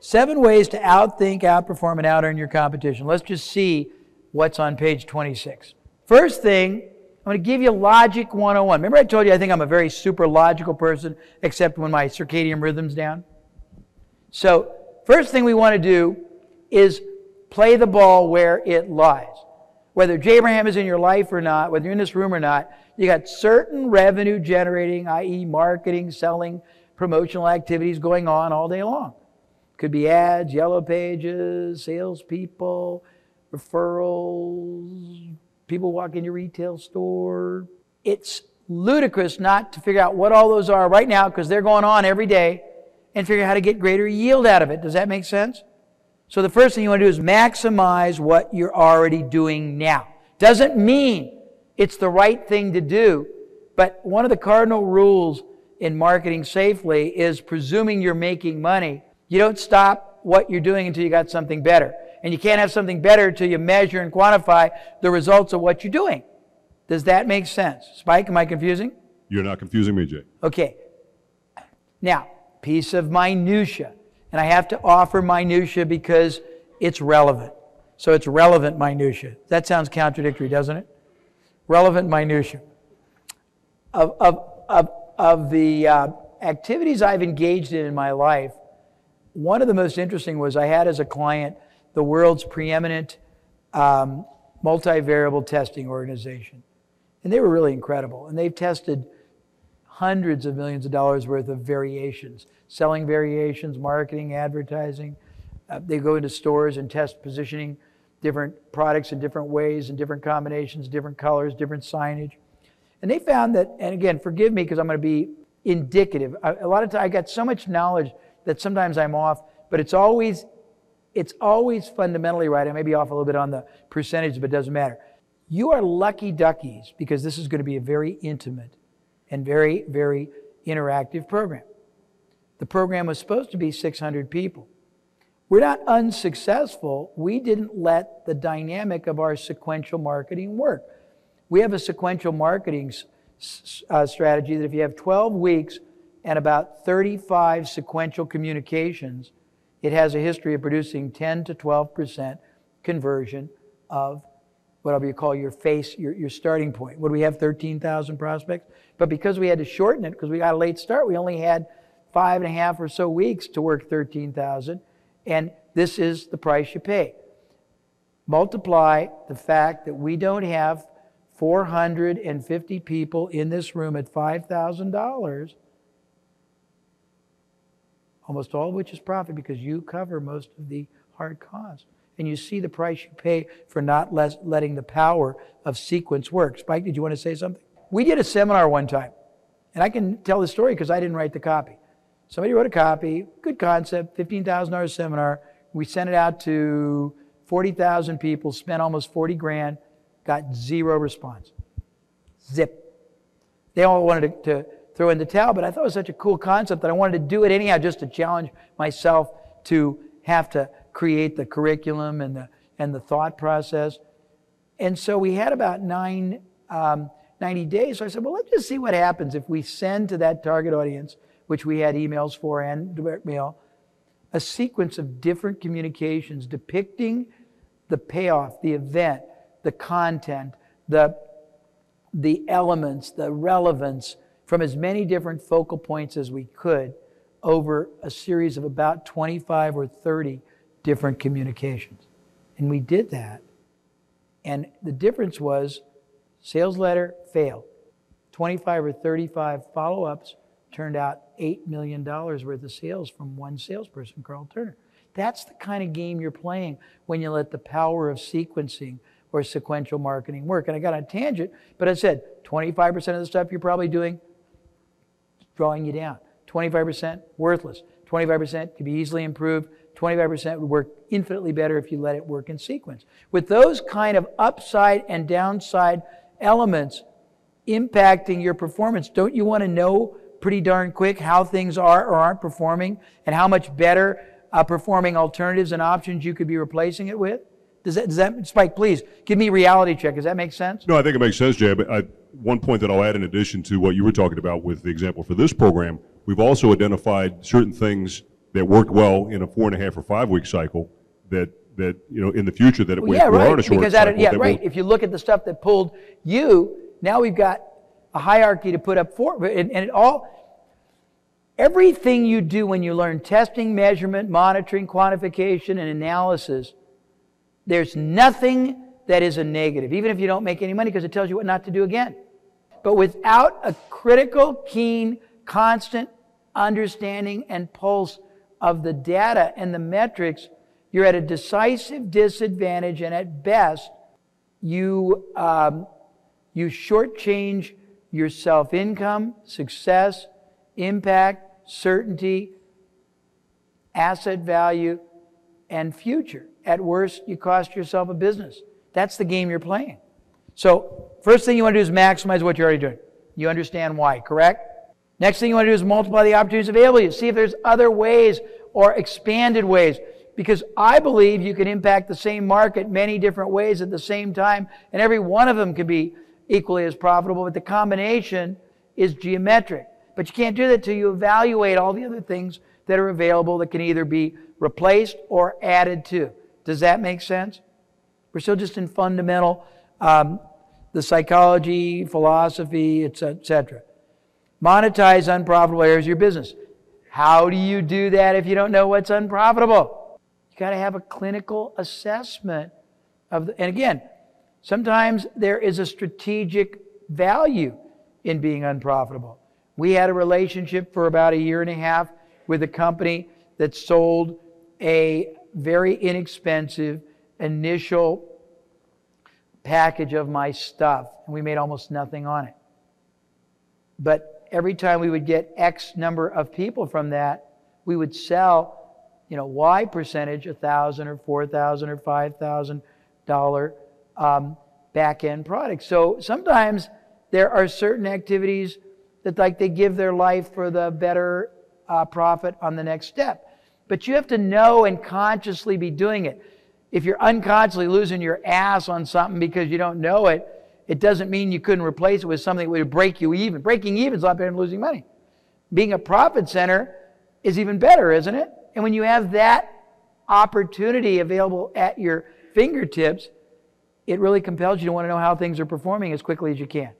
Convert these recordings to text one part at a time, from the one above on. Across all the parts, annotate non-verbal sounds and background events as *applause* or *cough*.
Seven ways to outthink, outperform, and outearn your competition. Let's just see what's on page 26. First thing, I'm going to give you Logic 101. Remember I told you I think I'm a very super logical person, except when my circadian rhythm's down? So, first thing we want to do is play the ball where it lies. Whether Abraham is in your life or not, whether you're in this room or not, you got certain revenue generating, i.e., marketing, selling, promotional activities going on all day long. Could be ads, yellow pages, salespeople, referrals, people walk in your retail store. It's ludicrous not to figure out what all those are right now because they're going on every day and figure out how to get greater yield out of it. Does that make sense? So the first thing you want to do is maximize what you're already doing now. Doesn't mean it's the right thing to do, but one of the cardinal rules in marketing safely is presuming you're making money. You don't stop what you're doing until you got something better. And you can't have something better until you measure and quantify the results of what you're doing. Does that make sense? Spike, am I confusing? You're not confusing me, Jay. Okay. Now, piece of minutia. And I have to offer minutia because it's relevant. So it's relevant minutia. That sounds contradictory, doesn't it? Relevant minutia. Of, of, of, of the uh, activities I've engaged in in my life, one of the most interesting was I had as a client the world's preeminent um, multivariable testing organization. And they were really incredible. And they've tested hundreds of millions of dollars worth of variations, selling variations, marketing, advertising. Uh, they go into stores and test positioning different products in different ways and different combinations, different colors, different signage. And they found that, and again, forgive me because I'm going to be indicative. A, a lot of times I got so much knowledge that sometimes I'm off, but it's always it's always fundamentally right. I may be off a little bit on the percentage, but it doesn't matter. You are lucky duckies because this is going to be a very intimate and very, very interactive program. The program was supposed to be 600 people. We're not unsuccessful. We didn't let the dynamic of our sequential marketing work. We have a sequential marketing uh, strategy that if you have 12 weeks and about 35 sequential communications, it has a history of producing 10 to 12% conversion of what I'll call your face, your, your starting point. Do we have? 13,000 prospects? But because we had to shorten it, because we got a late start, we only had five and a half or so weeks to work 13,000. And this is the price you pay. Multiply the fact that we don't have 450 people in this room at $5,000, almost all of which is profit because you cover most of the hard costs and you see the price you pay for not less, letting the power of sequence work. Spike, did you want to say something? We did a seminar one time, and I can tell the story because I didn't write the copy. Somebody wrote a copy, good concept, $15,000 seminar. We sent it out to 40,000 people, spent almost 40 grand, got zero response. Zip. They all wanted to, to throw in the towel, but I thought it was such a cool concept that I wanted to do it anyhow just to challenge myself to have to create the curriculum and the, and the thought process. And so we had about nine, um, 90 days. So I said, well, let's just see what happens if we send to that target audience, which we had emails for and direct mail, a sequence of different communications depicting the payoff, the event, the content, the, the elements, the relevance from as many different focal points as we could over a series of about 25 or 30 different communications. And we did that. And the difference was sales letter failed. 25 or 35 follow ups turned out $8 million worth of sales from one salesperson, Carl Turner. That's the kind of game you're playing when you let the power of sequencing or sequential marketing work. And I got on a tangent, but I said 25% of the stuff you're probably doing drawing you down. 25% worthless. 25% could be easily improved. 25% would work infinitely better if you let it work in sequence. With those kind of upside and downside elements impacting your performance, don't you want to know pretty darn quick how things are or aren't performing and how much better uh, performing alternatives and options you could be replacing it with? Does that, does that, Spike, please give me reality check. Does that make sense? No, I think it makes sense, Jay. But I, one point that I'll add in addition to what you were talking about with the example for this program, we've also identified certain things that worked well in a four and a half or five week cycle that, that, you know, in the future that it Well, we yeah, we're on right. a short Because that, cycle. yeah, that right. will- If you look at the stuff that pulled you, now we've got a hierarchy to put up for, and, and it all, everything you do when you learn testing, measurement, monitoring, quantification, and analysis, there's nothing that is a negative, even if you don't make any money, because it tells you what not to do again. But without a critical, keen, constant understanding and pulse of the data and the metrics, you're at a decisive disadvantage, and at best, you, um, you shortchange your self income, success, impact, certainty, asset value, and future. At worst, you cost yourself a business. That's the game you're playing. So, first thing you want to do is maximize what you're already doing. You understand why, correct? Next thing you want to do is multiply the opportunities available to you. See if there's other ways or expanded ways. Because I believe you can impact the same market many different ways at the same time, and every one of them can be equally as profitable, but the combination is geometric. But you can't do that until you evaluate all the other things that are available that can either be replaced or added to. Does that make sense? We're still just in fundamental, um, the psychology, philosophy, etc. Monetize unprofitable areas of your business. How do you do that if you don't know what's unprofitable? You got to have a clinical assessment of the, and again, sometimes there is a strategic value in being unprofitable. We had a relationship for about a year and a half with a company that sold a very inexpensive initial package of my stuff, and we made almost nothing on it. But every time we would get X number of people from that, we would sell, you know, Y percentage, a thousand or four thousand or five thousand dollar um, back end product. So sometimes there are certain activities that like they give their life for the better uh, profit on the next step. But you have to know and consciously be doing it. If you're unconsciously losing your ass on something because you don't know it, it doesn't mean you couldn't replace it with something that would break you even. Breaking even is a lot better than losing money. Being a profit center is even better, isn't it? And when you have that opportunity available at your fingertips, it really compels you to want to know how things are performing as quickly as you can.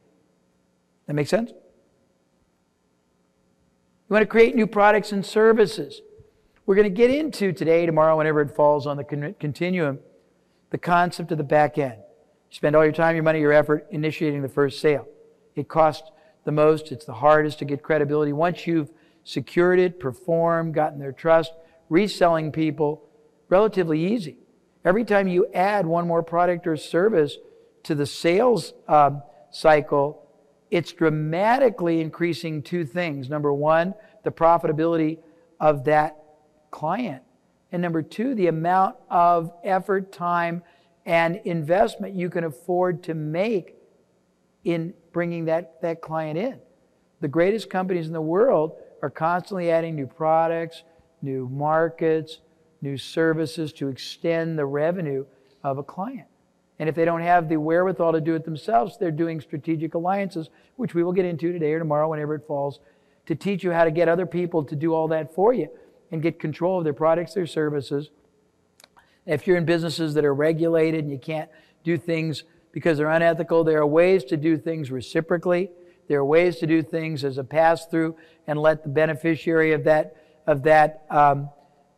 That makes sense? You want to create new products and services. We're going to get into today, tomorrow, whenever it falls on the continuum, the concept of the back end. You spend all your time, your money, your effort initiating the first sale. It costs the most, it's the hardest to get credibility. Once you've secured it, performed, gotten their trust, reselling people, relatively easy. Every time you add one more product or service to the sales um, cycle, it's dramatically increasing two things. Number one, the profitability of that client. And number two, the amount of effort, time, and investment you can afford to make in bringing that, that client in. The greatest companies in the world are constantly adding new products, new markets, new services to extend the revenue of a client. And if they don't have the wherewithal to do it themselves, they're doing strategic alliances, which we will get into today or tomorrow, whenever it falls, to teach you how to get other people to do all that for you and get control of their products, their services. If you're in businesses that are regulated and you can't do things because they're unethical, there are ways to do things reciprocally. There are ways to do things as a pass through and let the beneficiary of that of that um,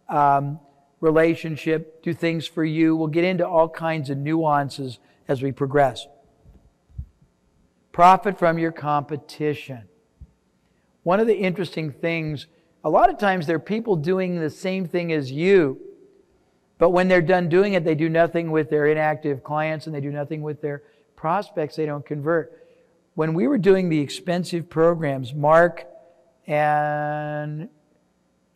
um, relationship do things for you. We'll get into all kinds of nuances as we progress. Profit from your competition. One of the interesting things, a lot of times there are people doing the same thing as you, but when they're done doing it, they do nothing with their inactive clients and they do nothing with their prospects. They don't convert. When we were doing the expensive programs, Mark and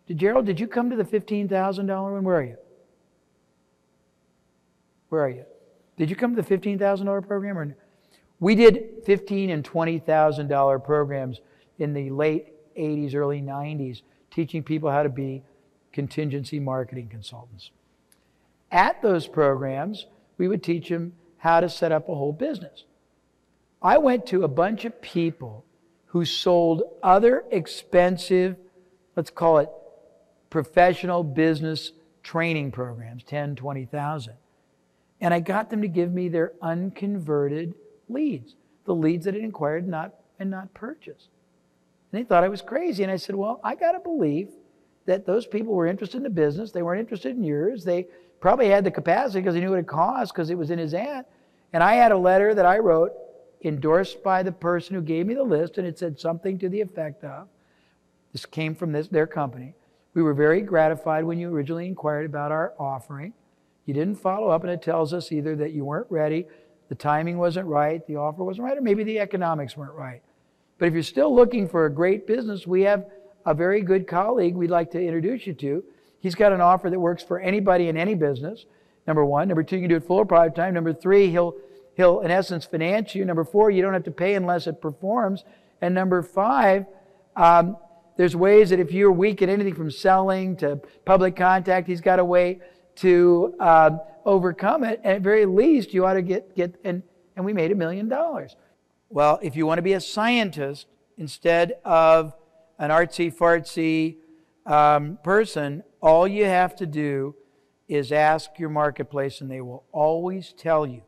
did Gerald, did you come to the $15,000 one? Where are you? Where are you? Did you come to the $15,000 program or no? We did fifteen and $20,000 programs in the late 80s, early 90s, teaching people how to be contingency marketing consultants. At those programs, we would teach them how to set up a whole business. I went to a bunch of people who sold other expensive, let's call it professional business training programs, 10, 20,000. And I got them to give me their unconverted leads, the leads that had inquired not, and not purchased. And they thought I was crazy. And I said, Well, I got to believe that those people were interested in the business. They weren't interested in yours. They probably had the capacity because they knew what it cost because it was in his ad. And I had a letter that I wrote endorsed by the person who gave me the list, and it said something to the effect of this came from this, their company. We were very gratified when you originally inquired about our offering. You didn't follow up, and it tells us either that you weren't ready, the timing wasn't right, the offer wasn't right, or maybe the economics weren't right. But if you're still looking for a great business, we have a very good colleague we'd like to introduce you to. He's got an offer that works for anybody in any business. Number one. Number two, you can do it full or part time. Number three, he'll he'll in essence finance you. Number four, you don't have to pay unless it performs. And number five, um, there's ways that if you're weak at anything from selling to public contact, he's got a way to um, overcome it. And at very least, you ought to get get and and we made a million dollars. Well, if you want to be a scientist instead of an artsy fartsy um, person, all you have to do is ask your marketplace, and they will always tell you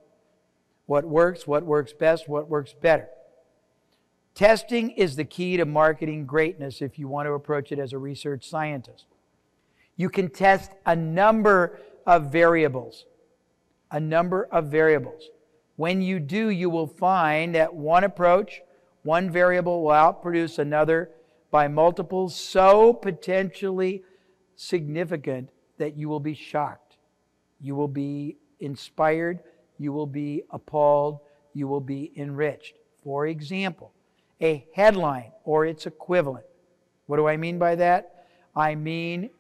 what works, what works best, what works better. Testing is the key to marketing greatness if you want to approach it as a research scientist. You can test a number of variables. A number of variables. When you do, you will find that one approach, one variable will outproduce another by multiples so potentially significant that you will be shocked. You will be inspired. You will be appalled. You will be enriched. For example, a headline or its equivalent. What do I mean by that? I mean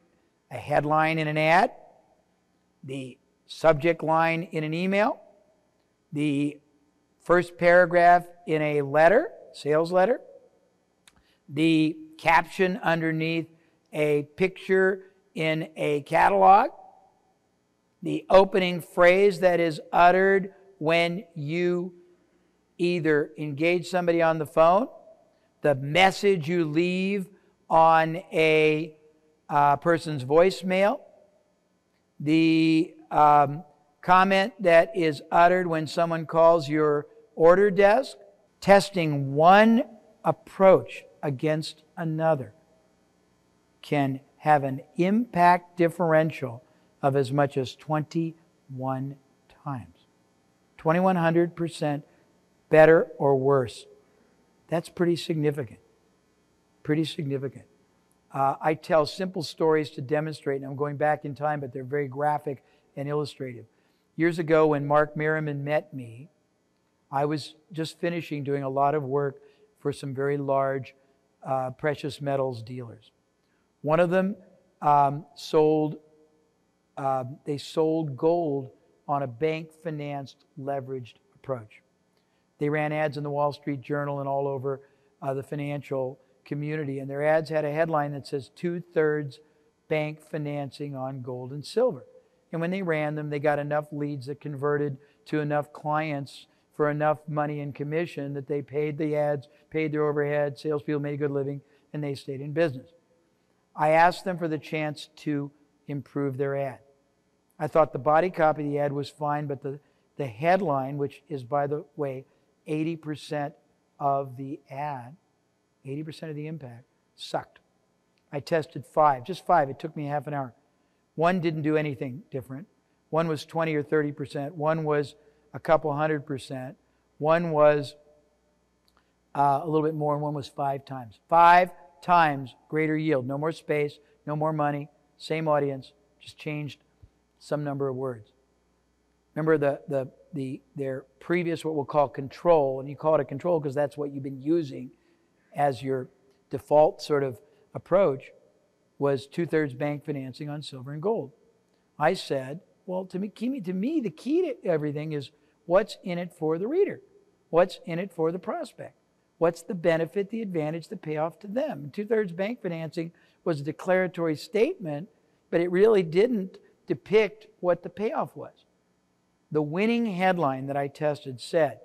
a headline in an ad, the subject line in an email, the first paragraph in a letter, sales letter, the caption underneath a picture in a catalog, the opening phrase that is uttered when you either engage somebody on the phone, the message you leave on a uh, person's voicemail, the um, comment that is uttered when someone calls your order desk, testing one approach against another can have an impact differential of as much as 21 times. 2100% better or worse. That's pretty significant. Pretty significant. Uh, I tell simple stories to demonstrate, and I'm going back in time, but they're very graphic and illustrative. Years ago, when Mark Merriman met me, I was just finishing doing a lot of work for some very large uh, precious metals dealers. One of them um, sold, uh, they sold gold on a bank financed leveraged approach. They ran ads in the Wall Street Journal and all over uh, the financial community, and their ads had a headline that says two thirds bank financing on gold and silver. And when they ran them, they got enough leads that converted to enough clients for enough money in commission that they paid the ads, paid their overhead, salespeople made a good living, and they stayed in business. I asked them for the chance to improve their ad. I thought the body copy of the ad was fine, but the, the headline, which is, by the way, 80% of the ad, 80% of the impact, sucked. I tested five, just five. It took me half an hour. One didn't do anything different. One was 20 or 30%. One was a couple hundred percent. One was uh, a little bit more, and one was five times. Five times greater yield. No more space, no more money, same audience, just changed some number of words. Remember the, the, the, their previous, what we'll call control, and you call it a control because that's what you've been using as your default sort of approach, was two thirds bank financing on silver and gold. I said, well, to me, to me, the key to everything is what's in it for the reader? What's in it for the prospect? What's the benefit, the advantage, the payoff to them? Two thirds bank financing was a declaratory statement, but it really didn't depict what the payoff was. The winning headline that I tested said,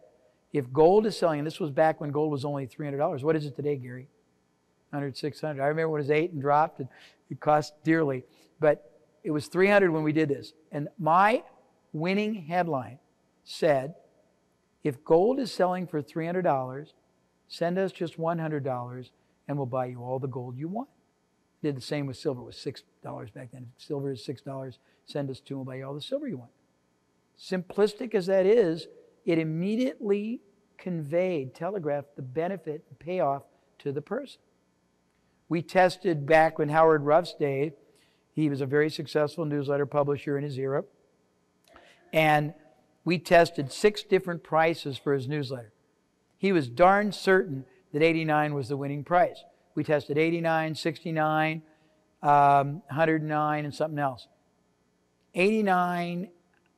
if gold is selling, and this was back when gold was only $300, what is it today, Gary? 100, 600. I remember when it was eight and dropped, and it cost dearly. But it was 300 when we did this. And my winning headline said, if gold is selling for $300, send us just $100 and we'll buy you all the gold you want. Did the same with silver. It was $6 back then. If silver is $6, send us two and we'll buy you all the silver you want. Simplistic as that is, it immediately conveyed, telegraphed the benefit and payoff to the person. We tested back when Howard Ruff's day, he was a very successful newsletter publisher in his era. And we tested six different prices for his newsletter. He was darn certain that 89 was the winning price. We tested 89, 69, um, 109, and something else. 89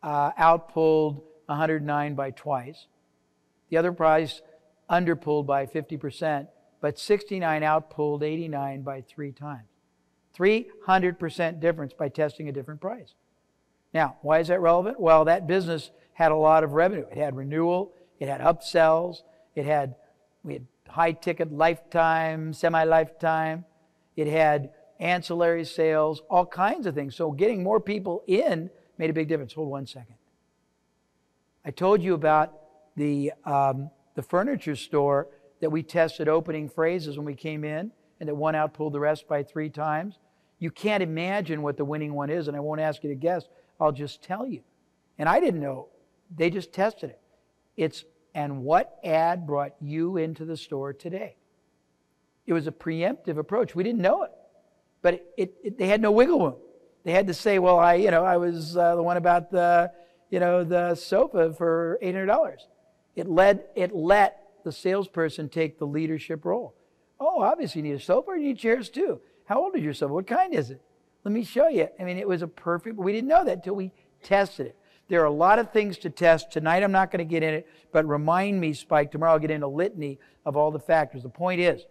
uh, outpulled 109 by twice. The other price underpulled by 50%, but 69 outpulled 89 by three times. 300% difference by testing a different price. Now, why is that relevant? Well, that business had a lot of revenue. It had renewal, it had upsells, it had we had high ticket lifetime, semi lifetime, it had ancillary sales, all kinds of things. So getting more people in made a big difference. Hold one second. I told you about the, um, the furniture store that we tested opening phrases when we came in, and that one outpulled the rest by three times. You can't imagine what the winning one is, and I won't ask you to guess. I'll just tell you. And I didn't know. They just tested it. It's, and what ad brought you into the store today? It was a preemptive approach. We didn't know it, but it, it, it, they had no wiggle room. They had to say, well, I, you know, I was uh, the one about the, you know, the sofa for $800. It led, it let the salesperson take the leadership role. Oh, obviously you need a sofa you need chairs too. How old is your sofa? What kind is it? Let me show you. I mean, it was a perfect, we didn't know that until we tested it. There are a lot of things to test. Tonight I'm not going to get in it, but remind me, Spike, tomorrow I'll get into a litany of all the factors. The point is,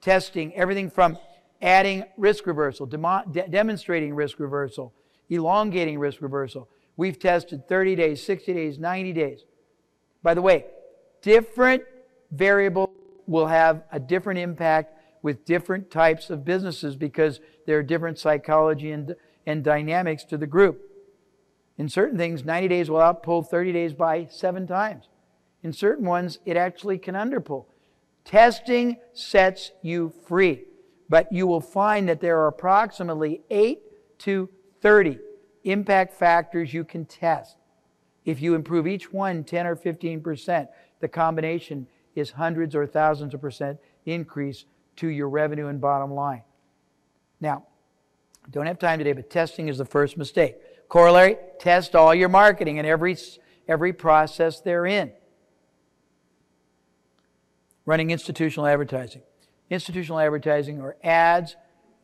testing everything from adding risk reversal, demo, de- demonstrating risk reversal, elongating risk reversal, We've tested 30 days, 60 days, 90 days. By the way, different variables will have a different impact with different types of businesses because there are different psychology and, and dynamics to the group. In certain things, 90 days will outpull 30 days by seven times. In certain ones, it actually can underpull. Testing sets you free, but you will find that there are approximately 8 to 30 impact factors you can test. If you improve each one 10 or 15%, the combination is hundreds or thousands of percent increase to your revenue and bottom line. Now, don't have time today, but testing is the first mistake. Corollary, test all your marketing and every, every process therein. Running institutional advertising. Institutional advertising are ads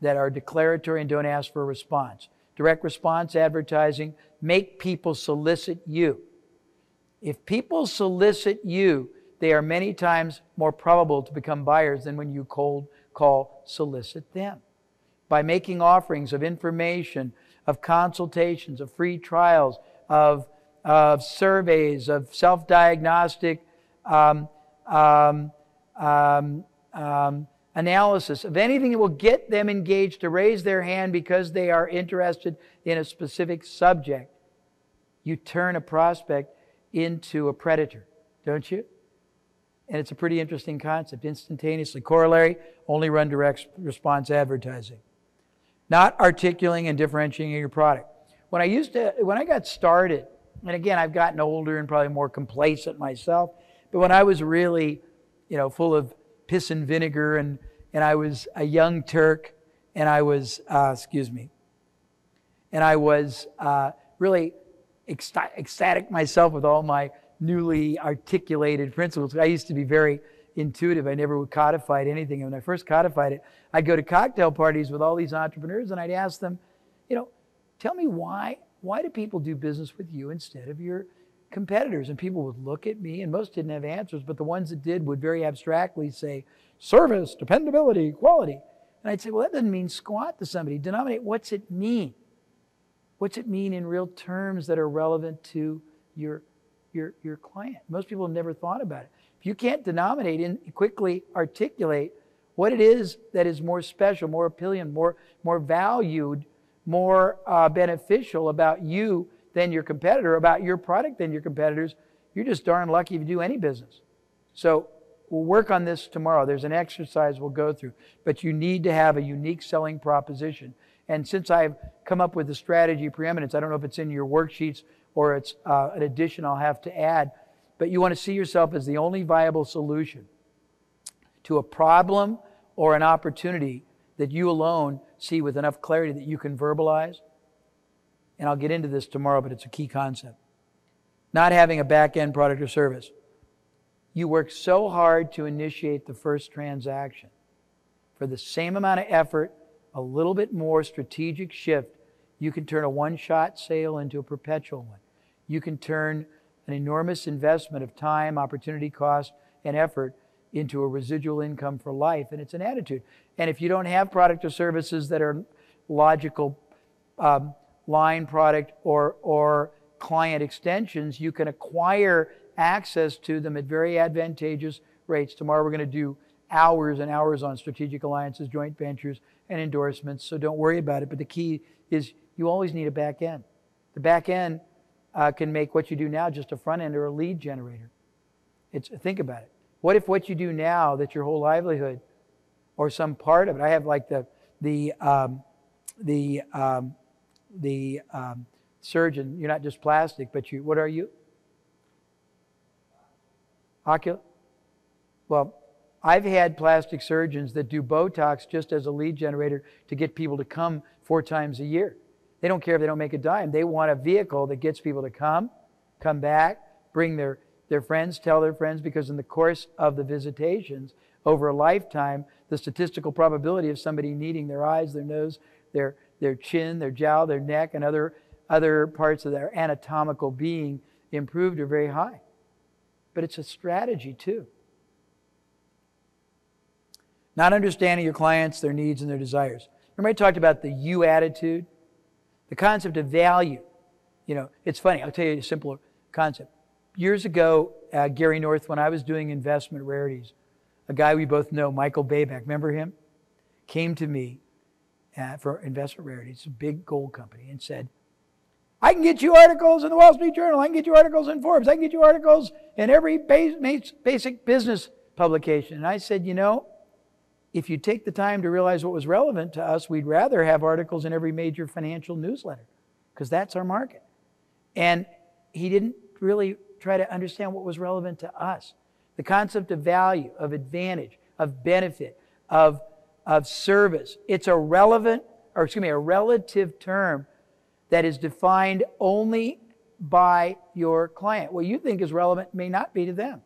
that are declaratory and don't ask for a response direct response advertising, make people solicit you. If people solicit you, they are many times more probable to become buyers than when you cold call solicit them. By making offerings of information, of consultations, of free trials, of, of surveys, of self diagnostic um, um, um, um analysis of anything that will get them engaged to raise their hand because they are interested in a specific subject, you turn a prospect into a predator, don't you? And it's a pretty interesting concept. Instantaneously. Corollary, only run direct response advertising. Not articulating and differentiating your product. When I used to, when I got started, and again, I've gotten older and probably more complacent myself, but when I was really, you know, full of piss and vinegar, and, and I was a young Turk, and I was, uh, excuse me, and I was uh, really ecstatic myself with all my newly articulated principles. I used to be very intuitive. I never codified anything. And when I first codified it, I'd go to cocktail parties with all these entrepreneurs and I'd ask them, you know, tell me why, why do people do business with you instead of your competitors. And people would look at me, and most didn't have answers, but the ones that did would very abstractly say, service, dependability, quality. And I'd say, well, that doesn't mean squat to somebody. Denominate, what's it mean? What's it mean in real terms that are relevant to your, your, your client? Most people have never thought about it. If you can't denominate and quickly articulate what it is that is more special, more appealing, more, more valued, more uh, beneficial about you than your competitor, about your product than your competitors, you're just darn lucky if you do any business. So we'll work on this tomorrow. There's an exercise we'll go through, but you need to have a unique selling proposition. And since I've come up with the strategy preeminence, I don't know if it's in your worksheets or it's uh, an addition I'll have to add, but you want to see yourself as the only viable solution to a problem or an opportunity that you alone see with enough clarity that you can verbalize. And I'll get into this tomorrow, but it's a key concept. Not having a back end product or service. You work so hard to initiate the first transaction. For the same amount of effort, a little bit more strategic shift, you can turn a one shot sale into a perpetual one. You can turn an enormous investment of time, opportunity, cost, and effort into a residual income for life. And it's an attitude. And if you don't have product or services that are logical um, line product or, or client extensions, you can acquire access to them at very advantageous rates. Tomorrow we're going to do hours and hours on strategic alliances, joint ventures, and endorsements, so don't worry about it. But the key is you always need a back end. The back end uh, can make what you do now just a front end or a lead generator. It's, think about it. What if what you do now, that your whole livelihood or some part of it, I have like the, the, um, the, um, the um, surgeon, you're not just plastic, but you, what are you? Ocular? Well, I've had plastic surgeons that do Botox just as a lead generator to get people to come four times a year. They don't care if they don't make a dime. They want a vehicle that gets people to come, come back, bring their, their friends, tell their friends, because in the course of the visitations, over a lifetime, the statistical probability of somebody needing their eyes, their nose, their, their chin, their jowl, their neck, and other, other parts of their anatomical being improved are very high. But it's a strategy too. Not understanding your clients, their needs, and their desires. Remember, I talked about the you attitude? The concept of value. You know, it's funny. I'll tell you a simpler concept. Years ago, uh, Gary North, when I was doing investment rarities, a guy we both know, Michael Babeck, remember him? Came to me uh, for investment rarities, a big gold company, and said, I can get you articles in the Wall Street Journal. I can get you articles in Forbes. I can get you articles in every basic business publication. And I said, you know, if you take the time to realize what was relevant to us, we'd rather have articles in every major financial newsletter because that's our market. And he didn't really try to understand what was relevant to us. The concept of value, of advantage, of benefit, of, of service. It's a relevant, or excuse me, a relative term that is defined only by your client. What you think is relevant may not be to them.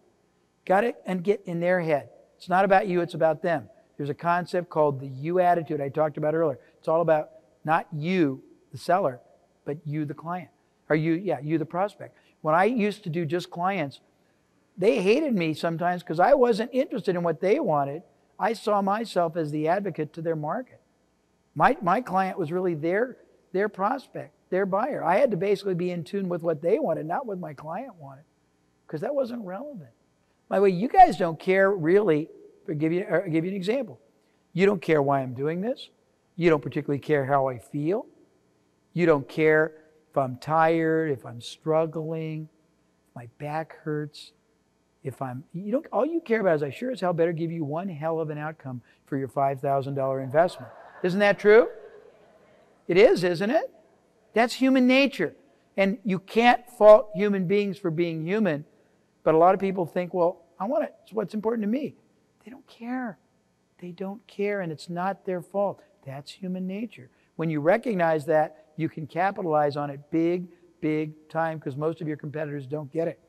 Got it? And get in their head. It's not about you, it's about them. There's a concept called the you attitude I talked about earlier. It's all about not you, the seller, but you, the client. Or you, yeah, you, the prospect. When I used to do just clients, they hated me sometimes because I wasn't interested in what they wanted. I saw myself as the advocate to their market. My, my client was really their, their prospect, their buyer. I had to basically be in tune with what they wanted, not what my client wanted, because that wasn't relevant. By the way, you guys don't care really Give you, I'll give you an example. You don't care why I'm doing this. You don't particularly care how I feel. You don't care if I'm tired, if I'm struggling, if my back hurts, if I'm you don't all you care about is I sure as hell better give you one hell of an outcome for your $5,000 investment. Isn't that true? It is, isn't it? That's human nature. And you can't fault human beings for being human, but a lot of people think, well, I want it. It's what's important to me. They don't care. They don't care, and it's not their fault. That's human nature. When you recognize that, you can capitalize on it big, big time because most of your competitors don't get it.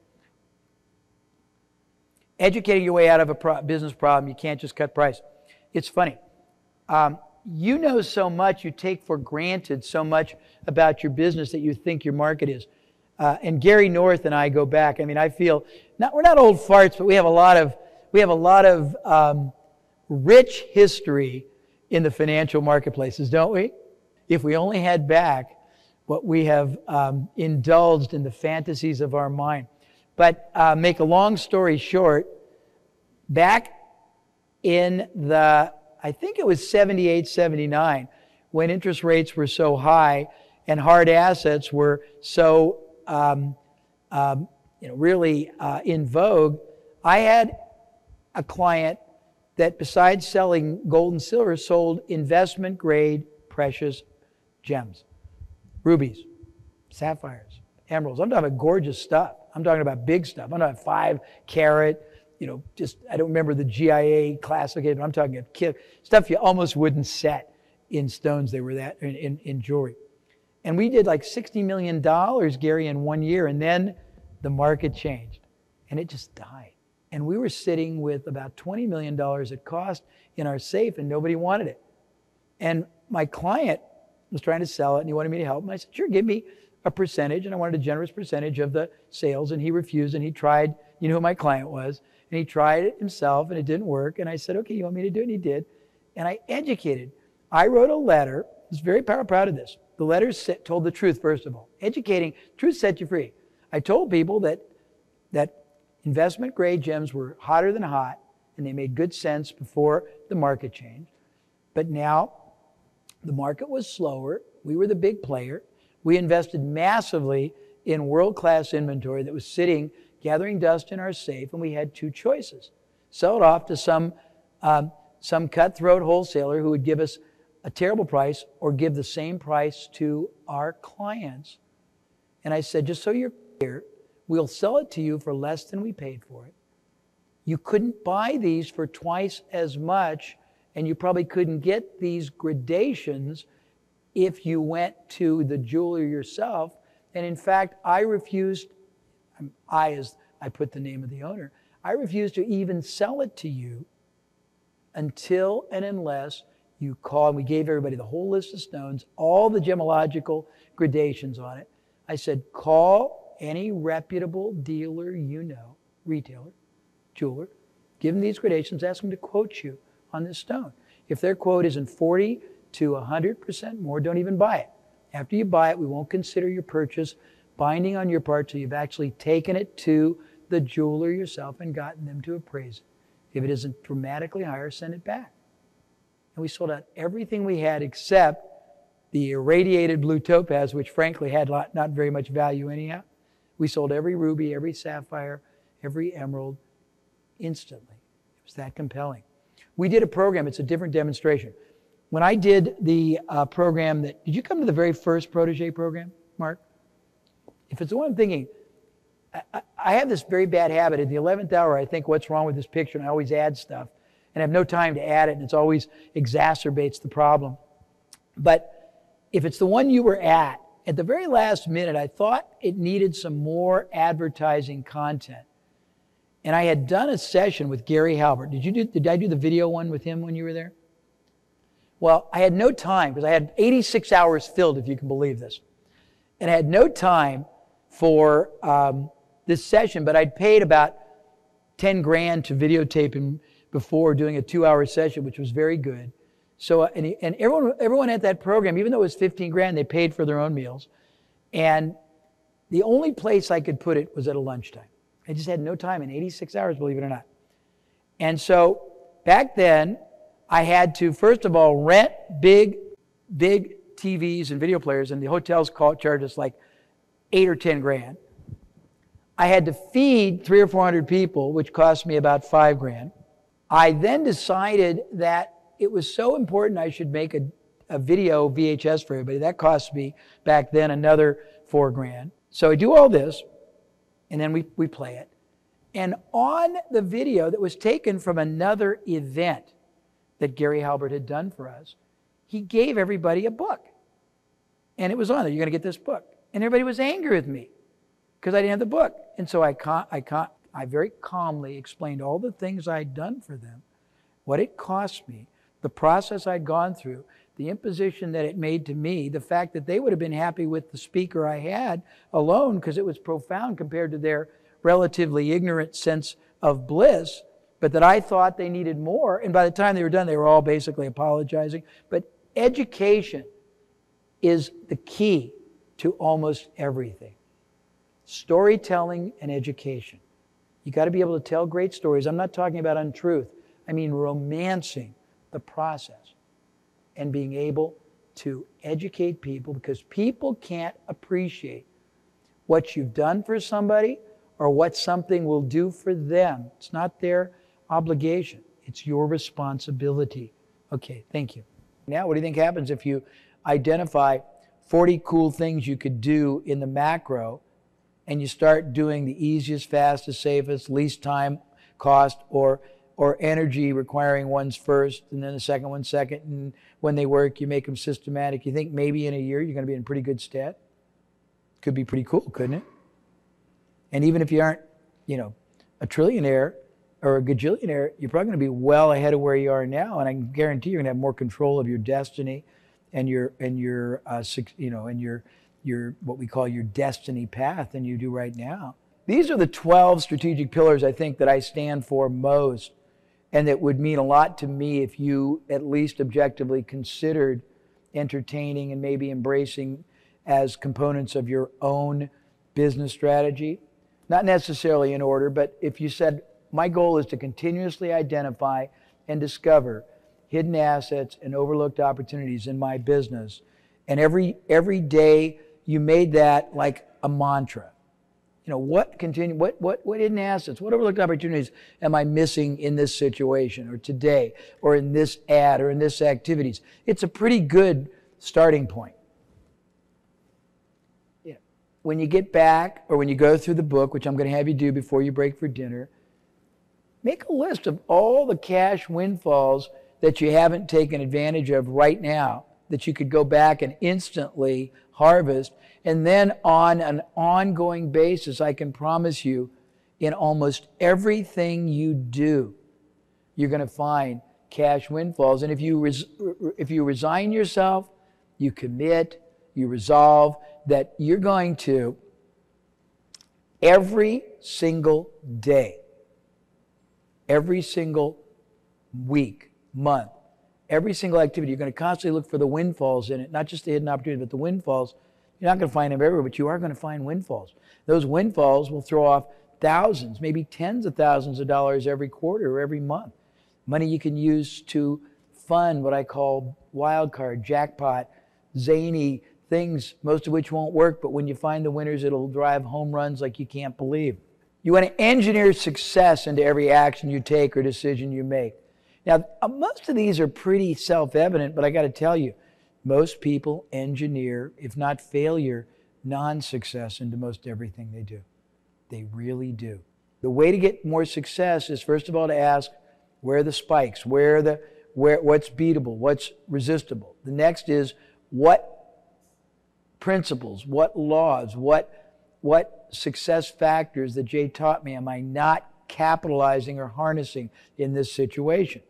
Educating your way out of a pro- business problem, you can't just cut price. It's funny. Um, you know so much, you take for granted so much about your business that you think your market is. Uh, and Gary North and I go back. I mean, I feel not, we're not old farts, but we have a lot of we have a lot of um, rich history in the financial marketplaces, don't we? If we only had back what we have um, indulged in the fantasies of our mind. But uh, make a long story short, back in the, I think it was 78, 79, when interest rates were so high and hard assets were so um, um, you know, really uh, in vogue. I had a client that, besides selling gold and silver, sold investment grade precious gems, rubies, sapphires, emeralds. I'm talking about gorgeous stuff. I'm talking about big stuff. I'm talking about five carat, you know, just, I don't remember the GIA classification, but I'm talking about stuff you almost wouldn't set in stones. They were that, in, in, in jewelry. And we did like $60 million, Gary, in one year. And then the market changed and it just died. And we were sitting with about $20 million at cost in our safe and nobody wanted it. And my client was trying to sell it and he wanted me to help him. I said, sure, give me a percentage. And I wanted a generous percentage of the sales. And he refused and he tried, you know who my client was, and he tried it himself and it didn't work. And I said, okay, you want me to do it? And he did. And I educated. I wrote a letter. I was very proud of this. The letter told the truth, first of all. Educating, truth set you free. I told people that, that investment grade gems were hotter than hot and they made good sense before the market changed. But now the market was slower. We were the big player. We invested massively in world class inventory that was sitting, gathering dust in our safe, and we had two choices sell it off to some, um, some cutthroat wholesaler who would give us a terrible price or give the same price to our clients. And I said, just so you're clear, we'll sell it to you for less than we paid for it. You couldn't buy these for twice as much, and you probably couldn't get these gradations if you went to the jeweler yourself. And in fact, I refused, I as I put the name of the owner, I refused to even sell it to you until and unless you call. We gave everybody the whole list of stones, all the gemological gradations on it. I said, call any reputable dealer you know, retailer, jeweler, give them these gradations, ask them to quote you on this stone. If their quote isn't 40 to 100% more, don't even buy it. After you buy it, we won't consider your purchase binding on your part till you've actually taken it to the jeweler yourself and gotten them to appraise it. If it isn't dramatically higher, send it back. And we sold out everything we had except the irradiated blue topaz, which frankly had not very much value anyhow. We sold every ruby, every sapphire, every emerald instantly. It was that compelling. We did a program, it's a different demonstration. When I did the uh, program that, did you come to the very first protege program, Mark? If it's the one I'm thinking, I, I have this very bad habit. At the 11th hour, I think, what's wrong with this picture? And I always add stuff. And I have no time to add it, and it always exacerbates the problem. But if it's the one you were at, at the very last minute, I thought it needed some more advertising content. And I had done a session with Gary Halbert. Did you do, did I do the video one with him when you were there? Well, I had no time because I had 86 hours filled, if you can believe this. And I had no time for um, this session, but I'd paid about 10 grand to videotape him before doing a two hour session, which was very good. So, uh, and, and everyone, everyone at that program, even though it was 15 grand, they paid for their own meals. And the only place I could put it was at a lunchtime. I just had no time in 86 hours, believe it or not. And so back then, I had to, first of all, rent big, big TVs and video players, and the hotels call, charge us like eight or 10 grand. I had to feed three or 400 people, which cost me about five grand. I then decided that it was so important I should make a, a video VHS for everybody. That cost me back then another four grand. So I do all this, and then we, we play it. And on the video that was taken from another event that Gary Halbert had done for us, he gave everybody a book. And it was on there, you're going to get this book. And everybody was angry with me because I didn't have the book. And so I, I, I very calmly explained all the things I'd done for them, what it cost me, the process I'd gone through, the imposition that it made to me, the fact that they would have been happy with the speaker I had alone because it was profound compared to their relatively ignorant sense of bliss, but that I thought they needed more. And by the time they were done, they were all basically apologizing. But education is the key to almost everything storytelling and education. You got to be able to tell great stories. I'm not talking about untruth. I mean romancing the process and being able to educate people because people can't appreciate what you've done for somebody or what something will do for them. It's not their obligation, it's your responsibility. Okay, thank you. Now, what do you think happens if you identify 40 cool things you could do in the macro and you start doing the easiest, fastest, safest, least time cost or or energy requiring ones first and then the second one second and when they work you make them systematic. You think maybe in a year you're going to be in pretty good stead. Could be pretty cool couldn't it? And even if you aren't you know a trillionaire or a gajillionaire you're probably going to be well ahead of where you are now and i can guarantee you're going to have more control of your destiny and your and your uh, you know and your your what we call your destiny path than you do right now. These are the 12 strategic pillars i think that i stand for most and that would mean a lot to me if you at least objectively considered entertaining and maybe embracing as components of your own business strategy. Not necessarily in order, but if you said, my goal is to continuously identify and discover hidden assets and overlooked opportunities in my business, and every, every day you made that like a mantra you know, what continue, what, what, what hidden assets, what overlooked opportunities am I missing in this situation or today or in this ad or in this activities? It's a pretty good starting point. Yeah. When you get back or when you go through the book, which I'm going to have you do before you break for dinner, make a list of all the cash windfalls that you haven't taken advantage of right now that you could go back and instantly harvest. And then on an ongoing basis, I can promise you, in almost everything you do, you're going to find cash windfalls. And if you, res- if you resign yourself, you commit, you resolve that you're going to every single day, every single week, month, every single activity, you're going to constantly look for the windfalls in it, not just the hidden opportunities, but the windfalls. You're not going to find them everywhere, but you are going to find windfalls. Those windfalls will throw off thousands, maybe tens of thousands of dollars every quarter or every month. Money you can use to fund what I call wild card, jackpot, zany things, most of which won't work, but when you find the winners, it'll drive home runs like you can't believe. You want to engineer success into every action you take or decision you make. Now, uh, most of these are pretty self evident, but I got to tell you, most people engineer, if not failure, non success into most everything they do. They really do. The way to get more success is, first of all, to ask where are the spikes, where are the, where, what's beatable, what's resistible. The next is what principles, what laws, what, what success factors that Jay taught me am I not capitalizing or harnessing in this situation?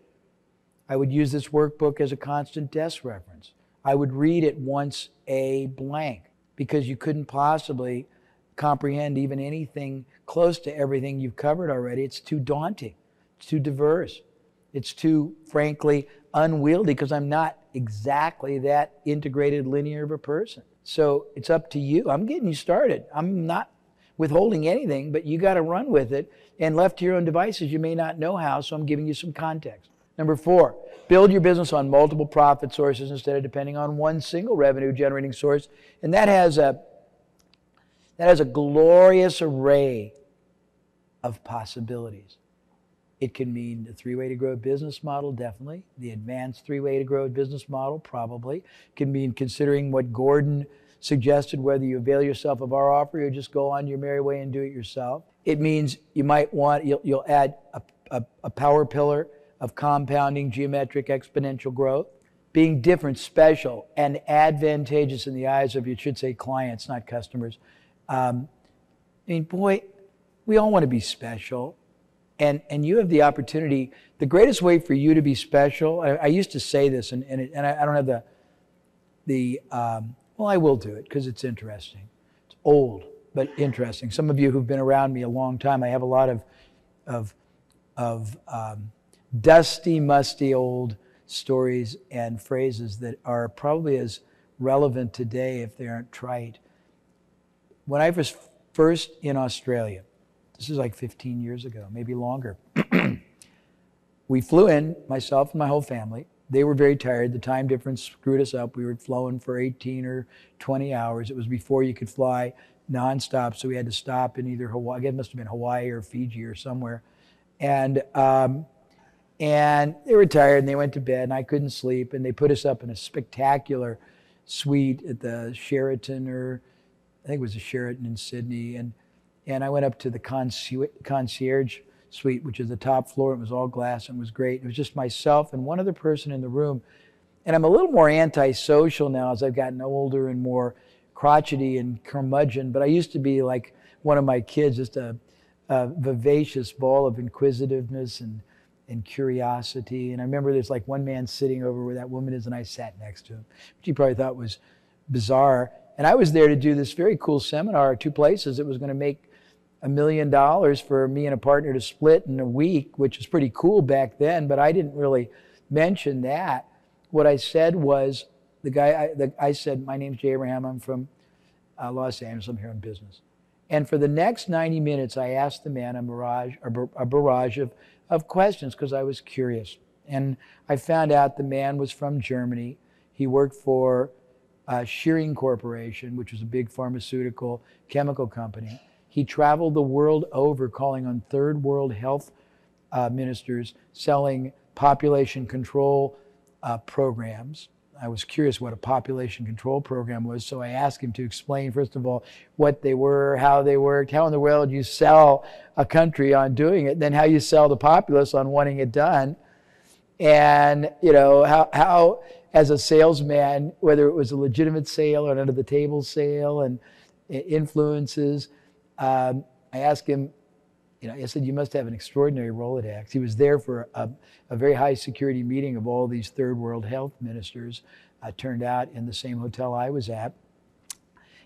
I would use this workbook as a constant desk reference. I would read it once a blank because you couldn't possibly comprehend even anything close to everything you've covered already. It's too daunting. It's too diverse. It's too, frankly, unwieldy because I'm not exactly that integrated linear of a person. So it's up to you. I'm getting you started. I'm not withholding anything, but you got to run with it. And left to your own devices, you may not know how, so I'm giving you some context. Number four, build your business on multiple profit sources instead of depending on one single revenue generating source. And that has a that has a glorious array of possibilities. It can mean the three way to grow business model, definitely. The advanced three way to grow business model, probably. It can mean considering what Gordon suggested, whether you avail yourself of our offer or just go on your merry way and do it yourself. It means you might want, you'll, you'll add a, a, a power pillar of compounding geometric exponential growth, being different, special, and advantageous in the eyes of, you should say, clients, not customers. Um, I mean, boy, we all want to be special. And, and you have the opportunity, the greatest way for you to be special, I, I used to say this, and, and, it, and I, I, don't have the, the um, well, I will do it because it's interesting. It's old, but interesting. Some of you who've been around me a long time, I have a lot of, of, of um, dusty, musty old stories and phrases that are probably as relevant today if they aren't trite. When I was first in Australia, this is like 15 years ago, maybe longer, *clears throat* we flew in, myself and my whole family. They were very tired. The time difference screwed us up. We were flown for 18 or 20 hours. It was before you could fly nonstop, so we had to stop in either Hawaii. It must have been Hawaii or Fiji or somewhere. And um, and they were tired and they went to bed and I couldn't sleep and they put us up in a spectacular suite at the Sheraton or I think it was a Sheraton in Sydney. And and I went up to the concierge suite which is the top floor. It was all glass and was great. It was just myself and one other person in the room. And I'm a little more antisocial now as I've gotten older and more crotchety and curmudgeon but I used to be like one of my kids just a, a vivacious ball of inquisitiveness and and curiosity. And I remember there's like one man sitting over where that woman is, and I sat next to him, which he probably thought was bizarre. And I was there to do this very cool seminar, two places. It was going to make a million dollars for me and a partner to split in a week, which was pretty cool back then, but I didn't really mention that. What I said was, the guy, I, the, I said, my name's Jay Abraham, I'm from uh, Los Angeles, I'm here in business. And for the next 90 minutes, I asked the man a barrage, a barrage of of questions because I was curious. And I found out the man was from Germany. He worked for uh, Schering Corporation, which was a big pharmaceutical chemical company. He traveled the world over calling on third world health uh, ministers selling population control uh, programs I was curious what a population control program was, so I asked him to explain, first of all, what they were, how they worked, how in the world you sell a country on doing it, then how you sell the populace on wanting it done. And, you know, how, how as a salesman, whether it was a legitimate sale or an under the table sale and influences, um, I asked him, you know, I said, you must have an extraordinary Rolodex. He was there for a, a very high security meeting of all these third world health ministers, uh, turned out in the same hotel I was at.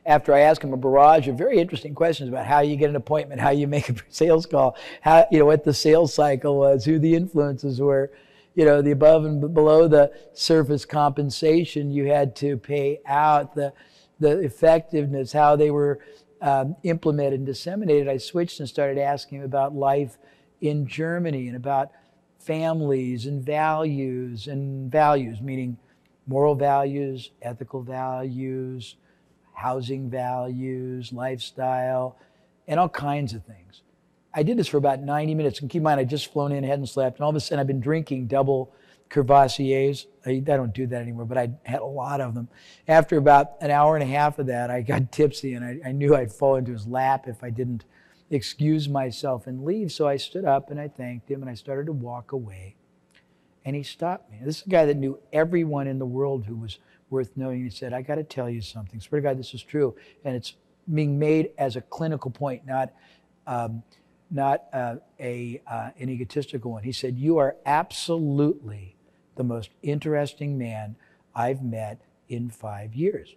After I asked him a barrage of very interesting questions about how you get an appointment, how you make a *laughs* sales call, how, you know, what the sales cycle was, who the influences were, you know, the above and below the surface compensation you had to pay out, the, the effectiveness, how they were um, implemented and disseminated, I switched and started asking him about life in Germany and about families and values and values, meaning moral values, ethical values, housing values, lifestyle, and all kinds of things. I did this for about 90 minutes. And keep in mind, I'd just flown in, hadn't slept, and all of a sudden I've been drinking double Courvoisiers. I, I, don't do that anymore, but I had a lot of them. After about an hour and a half of that, I got *laughs* tipsy and I, I knew I'd fall into his lap if I didn't excuse myself and leave. So I stood up and I thanked him and I started to walk away. And he stopped me. This is a guy that knew everyone in the world who was worth knowing. He said, I got to tell you something. Swear to God, this is true. And it's being made as a clinical point, not. Um, not uh, a, uh, an egotistical one. He said, You are absolutely the most interesting man I've met in five years.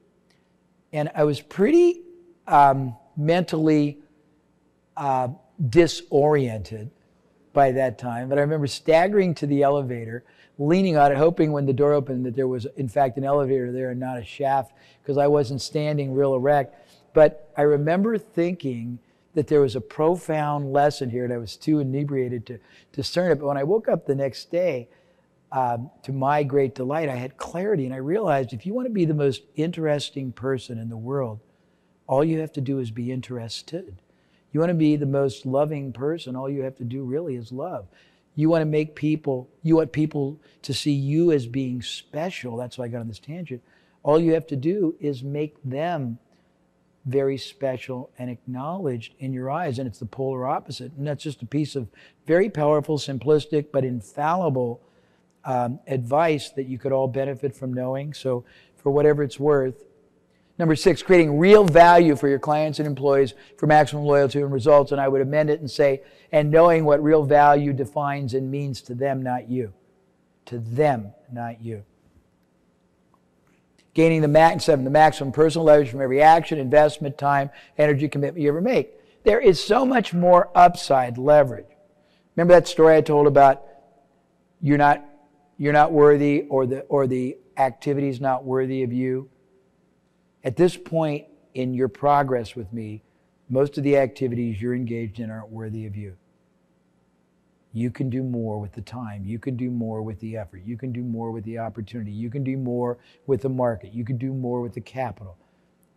And I was pretty um, mentally uh, disoriented by that time. But I remember staggering to the elevator, leaning on it, hoping when the door opened that there was, in fact, an elevator there and not a shaft because I wasn't standing real erect. But I remember thinking, that there was a profound lesson here, and I was too inebriated to discern it. But when I woke up the next day, um, to my great delight, I had clarity, and I realized if you want to be the most interesting person in the world, all you have to do is be interested. You want to be the most loving person, all you have to do really is love. You want to make people, you want people to see you as being special. That's why I got on this tangent. All you have to do is make them very special and acknowledged in your eyes, and it's the polar opposite. And that's just a piece of very powerful, simplistic, but infallible um, advice that you could all benefit from knowing. So, for whatever it's worth. Number six, creating real value for your clients and employees for maximum loyalty and results. And I would amend it and say, and knowing what real value defines and means to them, not you. To them, not you gaining the max seven, the maximum personal leverage from every action, investment, time, energy commitment you ever make. There is so much more upside leverage. Remember that story I told about you're not you're not worthy or the or the activity is not worthy of you? At this point in your progress with me, most of the activities you're engaged in aren't worthy of you. you can do more with the time. You can do more with the effort. You can do more with the opportunity. You can do more with the market. You can do more with the capital.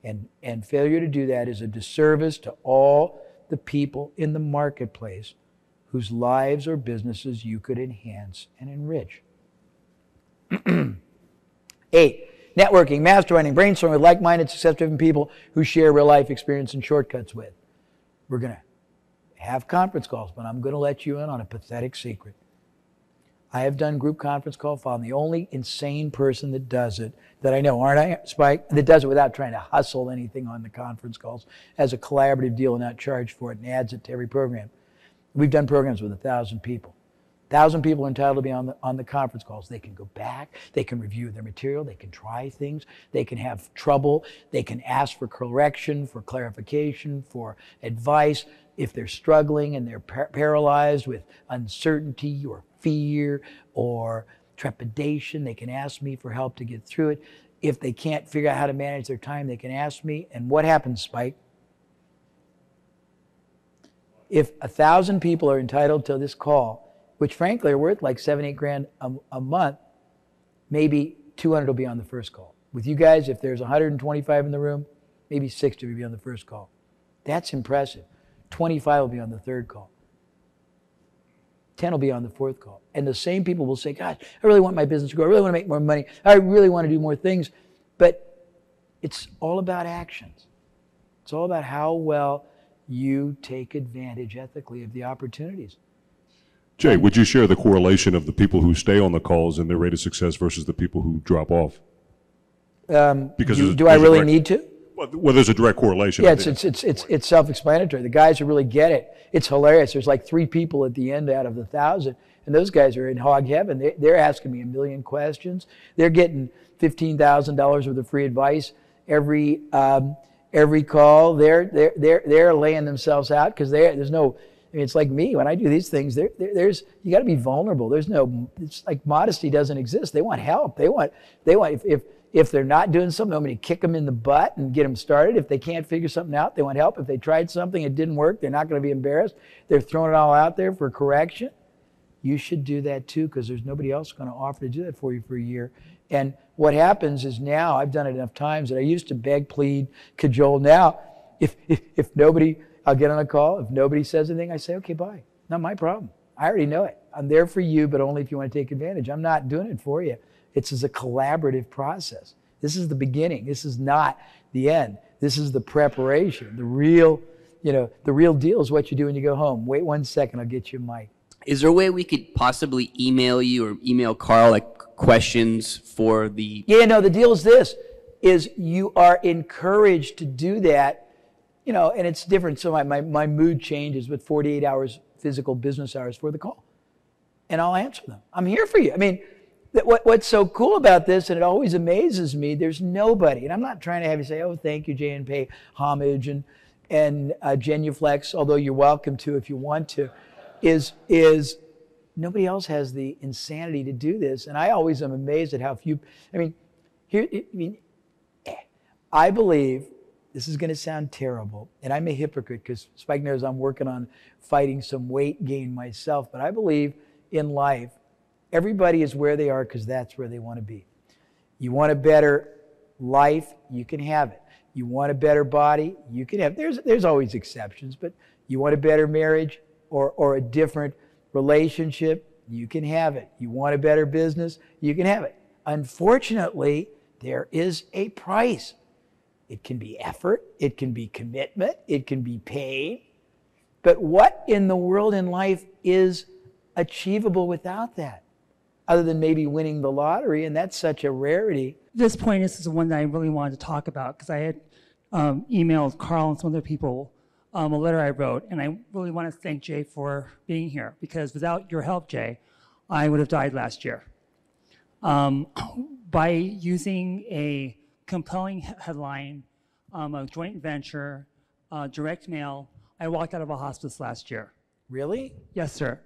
And, and failure to do that is a disservice to all the people in the marketplace whose lives or businesses you could enhance and enrich. *clears throat* Eight, networking, masterminding, brainstorming with like minded, success driven people who share real life experience and shortcuts with. We're going to have conference calls, but I'm going to let you in on a pathetic secret. I have done group conference call file. I'm the only insane person that does it that I know, aren't I, Spike? That does it without trying to hustle anything on the conference calls as a collaborative deal and not charge for it and adds it to every program. We've done programs with a thousand people. Thousand people are entitled to be on the on the conference calls. They can go back, they can review their material, they can try things, they can have trouble, they can ask for correction, for clarification, for advice. If they're struggling and they're par- paralyzed with uncertainty or fear or trepidation, they can ask me for help to get through it. If they can't figure out how to manage their time, they can ask me. And what happens, Spike? If a thousand people are entitled to this call, which frankly are worth like seven, eight grand a, a month, maybe 200 will be on the first call. With you guys, if there's 125 in the room, maybe 60 will be on the first call. That's impressive. 25 will be on the third call. 10 will be on the fourth call. And the same people will say, God, I really want my business to grow. I really want to make more money. I really want to do more things. But it's all about actions. It's all about how well you take advantage ethically of the opportunities. Jay, would you share the correlation of the people who stay on the calls and their rate of success versus the people who drop off? Um, Because do, do I really direct- need to? Well, well, there's a direct correlation. Yeah, it's, it's, it's, it's, it's self-explanatory. The guys who really get it, it's hilarious. There's like three people at the end out of the thousand, and those guys are in hog heaven. They, they're asking me a million questions. They're getting fifteen thousand dollars worth of free advice every um, every call. They're they're they're they're laying themselves out because there's no. I mean, it's like me when I do these things. There, there there's you got to be vulnerable. There's no. It's like modesty doesn't exist. They want help. They want they want if. if if they're not doing something, I'm going to kick them in the butt and get them started. If they can't figure something out, they want help. If they tried something, it didn't work, they're not going to be embarrassed. They're throwing it all out there for correction. You should do that too because there's nobody else going to offer to do that for you for a year. And what happens is now, I've done it enough times that I used to beg, plead, cajole. Now, if, if, if nobody, I'll get on a call. If nobody says anything, I say, okay, bye. Not my problem. I already know it. I'm there for you, but only if you want to take advantage. I'm not doing it for you. It's as a collaborative process. This is the beginning. This is not the end. This is the preparation. The real, you know, the real deal is what you do when you go home. Wait one second, I'll get you a mic. Is there a way we could possibly email you or email Carl like questions for the? Yeah, no, the deal is this is you are encouraged to do that, you know, and it's different. So my, my, my mood changes with 48 hours physical business hours for the call. And I'll answer them. I'm here for you. I mean, that what, what's so cool about this, and it always amazes me, there's nobody, and I'm not trying to have you say, oh, thank you, Jay, and pay homage and, and uh, genuflex, although you're welcome to if you want to, is, is nobody else has the insanity to do this. And I always am amazed at how few, I mean, here, I mean, eh, I believe this is going to sound terrible, and I'm a hypocrite because Spike knows I'm working on fighting some weight gain myself, but I believe in life, everybody is where they are because that's where they want to be. You want a better life, you can have it. You want a better body, you can have. There's there's always exceptions, but you want a better marriage or or a different relationship, you can have it. You want a better business, you can have it. Unfortunately, there is a price. It can be effort, it can be commitment, it can be pain. But what in the world in life is achievable without that? Other than maybe winning the lottery, and that's such a rarity. this point, this is the one that I really wanted to talk about because I had um, emailed Carl and some other people um, a letter I wrote, and I really want to thank Jay for being here because without your help, Jay, I would have died last year. Um, *clears throat* by using a compelling headline, um, a joint venture, uh, direct mail, I walked out of a hospice last year. Really? Yes, sir.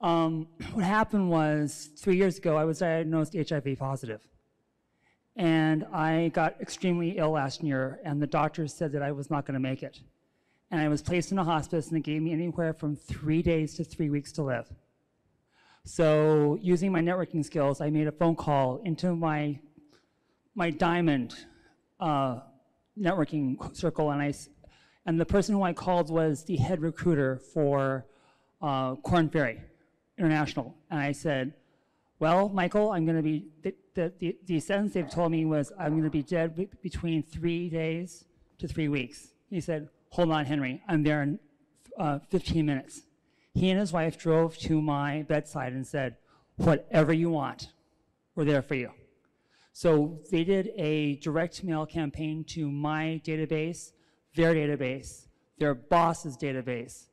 Um, *clears throat* what happened was three years ago, I was diagnosed HIV positive. And I got extremely ill last year, and the doctors said that I was not going to make it. And I was placed in a hospice, and they gave me anywhere from three days to three weeks to live. So using my networking skills, I made a phone call into my my diamond uh, networking circle, and I and the person who I called was the head recruiter for uh, Korn Ferry International, and I said, "Well, Michael, I'm going to be the, the the sentence they've told me was I'm going to be dead be- between three days to three weeks." He said, "Hold on, Henry, I'm there in uh, 15 minutes." He and his wife drove to my bedside and said, "Whatever you want, we're there for you." So they did a direct mail campaign to my database, their database, their boss's database,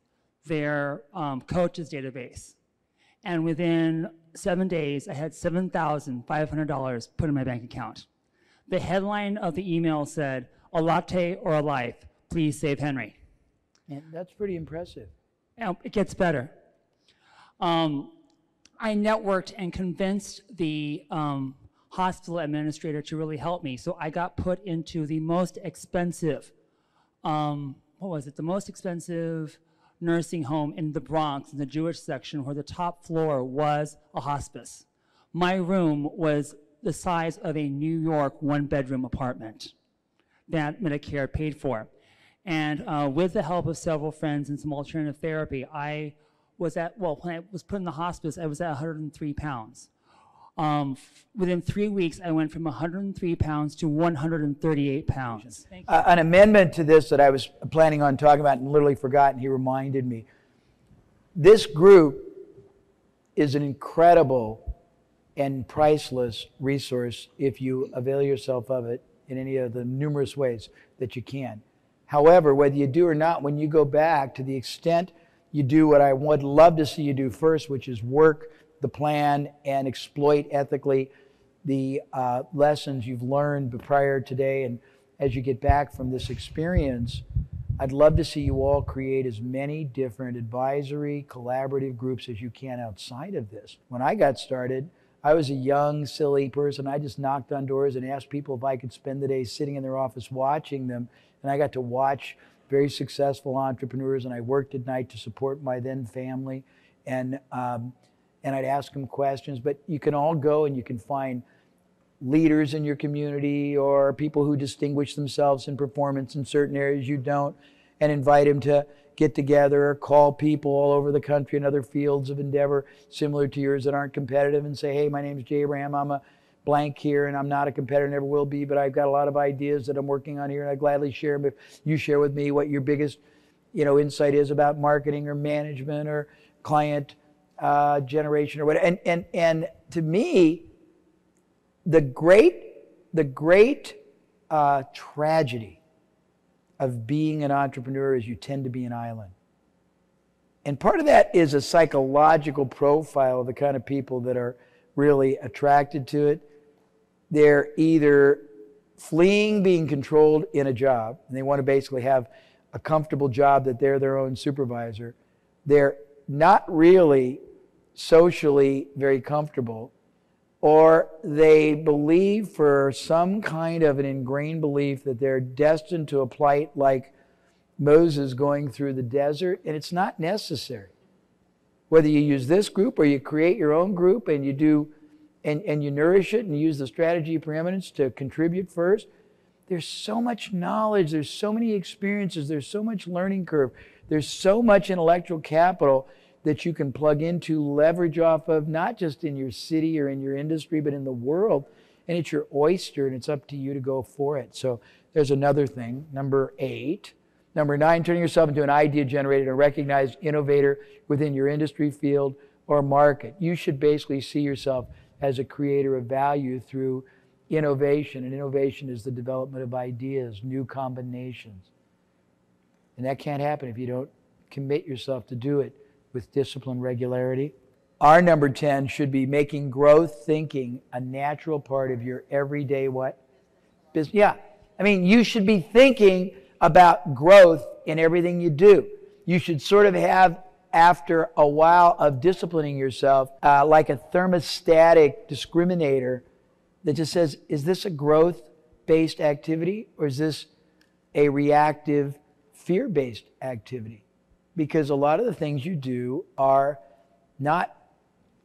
their um, coach's database. And within seven days, I had $7,500 put in my bank account. The headline of the email said, A latte or a life, please save Henry. And that's pretty impressive. And it gets better. Um, I networked and convinced the um, hospital administrator to really help me. So I got put into the most expensive, um, what was it? The most expensive nursing home in the Bronx, in the Jewish section, where the top floor was a hospice. My room was the size of a New York one bedroom apartment that Medicare paid for. And uh, with the help of several friends and some alternative therapy, I was at, well, when I was put in the hospice, I was at 103 pounds. Um, within three weeks, I went from 103 pounds to 138 pounds. Uh, an amendment to this that I was planning on talking about and literally forgotten, he reminded me. This group is an incredible and priceless resource if you avail yourself of it in any of the numerous ways that you can. However, whether you do or not, when you go back, to the extent you do what I would love to see you do first, which is work the plan and exploit ethically the uh, lessons you've learned prior today. And as you get back from this experience, I'd love to see you all create as many different advisory, collaborative groups as you can outside of this. When I got started, I was a young, silly person. I just knocked on doors and asked people if I could spend the day sitting in their office watching them. And I got to watch very successful entrepreneurs, and I worked at night to support my then family. And, um, and I'd ask them questions. But you can all go and you can find leaders in your community or people who distinguish themselves in performance in certain areas you don't, and invite them to get together or call people all over the country in other fields of endeavor similar to yours that aren't competitive and say, hey, my name's Jay Abraham. I'm a blank here and I'm not a competitor, never will be, but I've got a lot of ideas that I'm working on here and I'd gladly share them. If you share with me what your biggest you know, insight is about marketing or management or client uh, generation or whatever. And, and, and to me, the great, the great uh, tragedy of being an entrepreneur is you tend to be an island. And part of that is a psychological profile of the kind of people that are really attracted to it. They're either fleeing being controlled in a job, and they want to basically have a comfortable job that they're their own supervisor. They're not really socially very comfortable, or they believe for some kind of an ingrained belief that they're destined to a plight like Moses going through the desert, and it's not necessary. Whether you use this group or you create your own group and you do and, and you nourish it and use the strategy of preeminence to contribute first, there's so much knowledge, there's so many experiences, there's so much learning curve, there's so much intellectual capital that you can plug into, leverage off of, not just in your city or in your industry, but in the world. And it's your oyster, and it's up to you to go for it. So there's another thing. Number eight. Number nine, turning yourself into an idea generator, a recognized innovator within your industry field or market. You should basically see yourself as a creator of value through innovation. And innovation is the development of ideas, new combinations. And that can't happen if you don't commit yourself to do it with discipline, regularity. Our number 10 should be making growth thinking a natural part of your everyday what? Business. Yeah. I mean, you should be thinking about growth in everything you do. You should sort of have, after a while of disciplining yourself, uh, like a thermostatic discriminator that just says, is this a growth based activity or is this a reactive, fear based activity? Because a lot of the things you do are not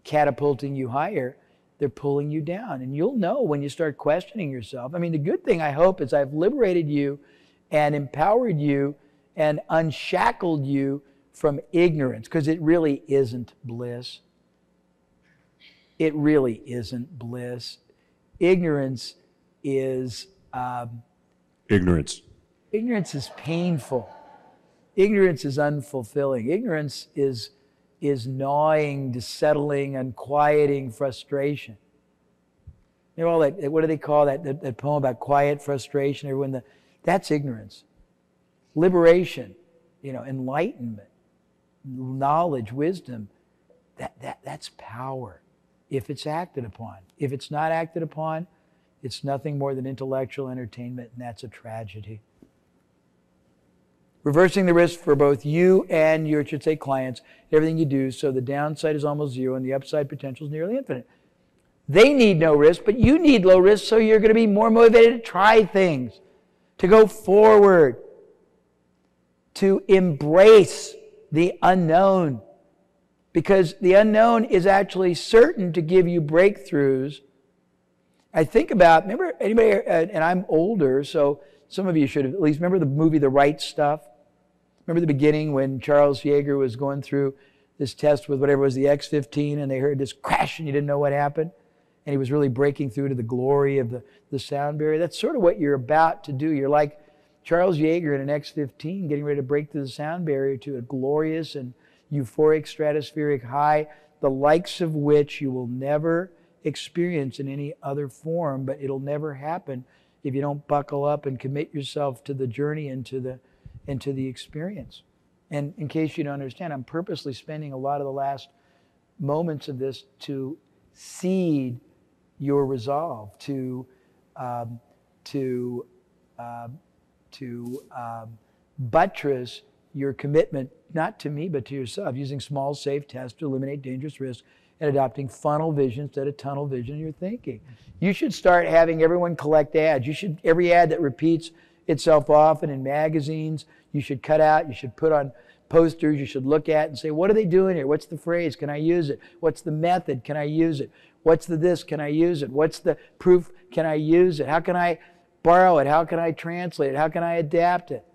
catapulting you higher, they're pulling you down. And you'll know when you start questioning yourself. I mean, the good thing I hope is I've liberated you and empowered you and unshackled you from ignorance because it really isn't bliss. It really isn't bliss. Ignorance is um, Ignorance. ignorance is painful. Ignorance is unfulfilling. Ignorance is is gnawing, settling, unquieting frustration. You know all that. What do they call that, that? That poem about quiet frustration. Everyone, the, that's ignorance. Liberation, you know, enlightenment, knowledge, wisdom. That that that's power. If it's acted upon. If it's not acted upon, it's nothing more than intellectual entertainment, and that's a tragedy. Reversing the risk for both you and your, should say, clients, everything you do, so the downside is almost zero and the upside potential is nearly infinite. They need no risk, but you need low risk, so you're going to be more motivated to try things, to go forward, to embrace the unknown. Because the unknown is actually certain to give you breakthroughs. I think about, remember, anybody, uh, and I'm older, so some of you should have at least remember the movie The Right Stuff? Remember the beginning when Charles Yeager was going through this test with whatever was the X 15 and they heard this crash and you didn't know what happened? And he was really breaking through to the glory of the, the sound barrier. That's sort of what you're about to do. You're like Charles Yeager in an X 15 getting ready to break through the sound barrier to a glorious and euphoric stratospheric high, the likes of which you will never experience in any other form, but it'll never happen if you don't buckle up and commit yourself to the journey and to the, and to the experience. And in case you don't understand, I'm purposely spending a lot of the last moments of this to seed your resolve, to, um, to, um, to um, buttress your commitment, not to me, but to yourself, using small, safe tests to eliminate dangerous risks and adopting funnel vision instead of tunnel vision in your thinking. You should start having everyone collect ads. You should, every ad that repeats itself often in magazines, you should cut out, you should put on posters, you should look at and say, what are they doing here? What's the phrase? Can I use it? What's the method? Can I use it? What's the this? Can I use it? What's the proof? Can I use it? How can I borrow it? How can I translate it? How can I adapt it?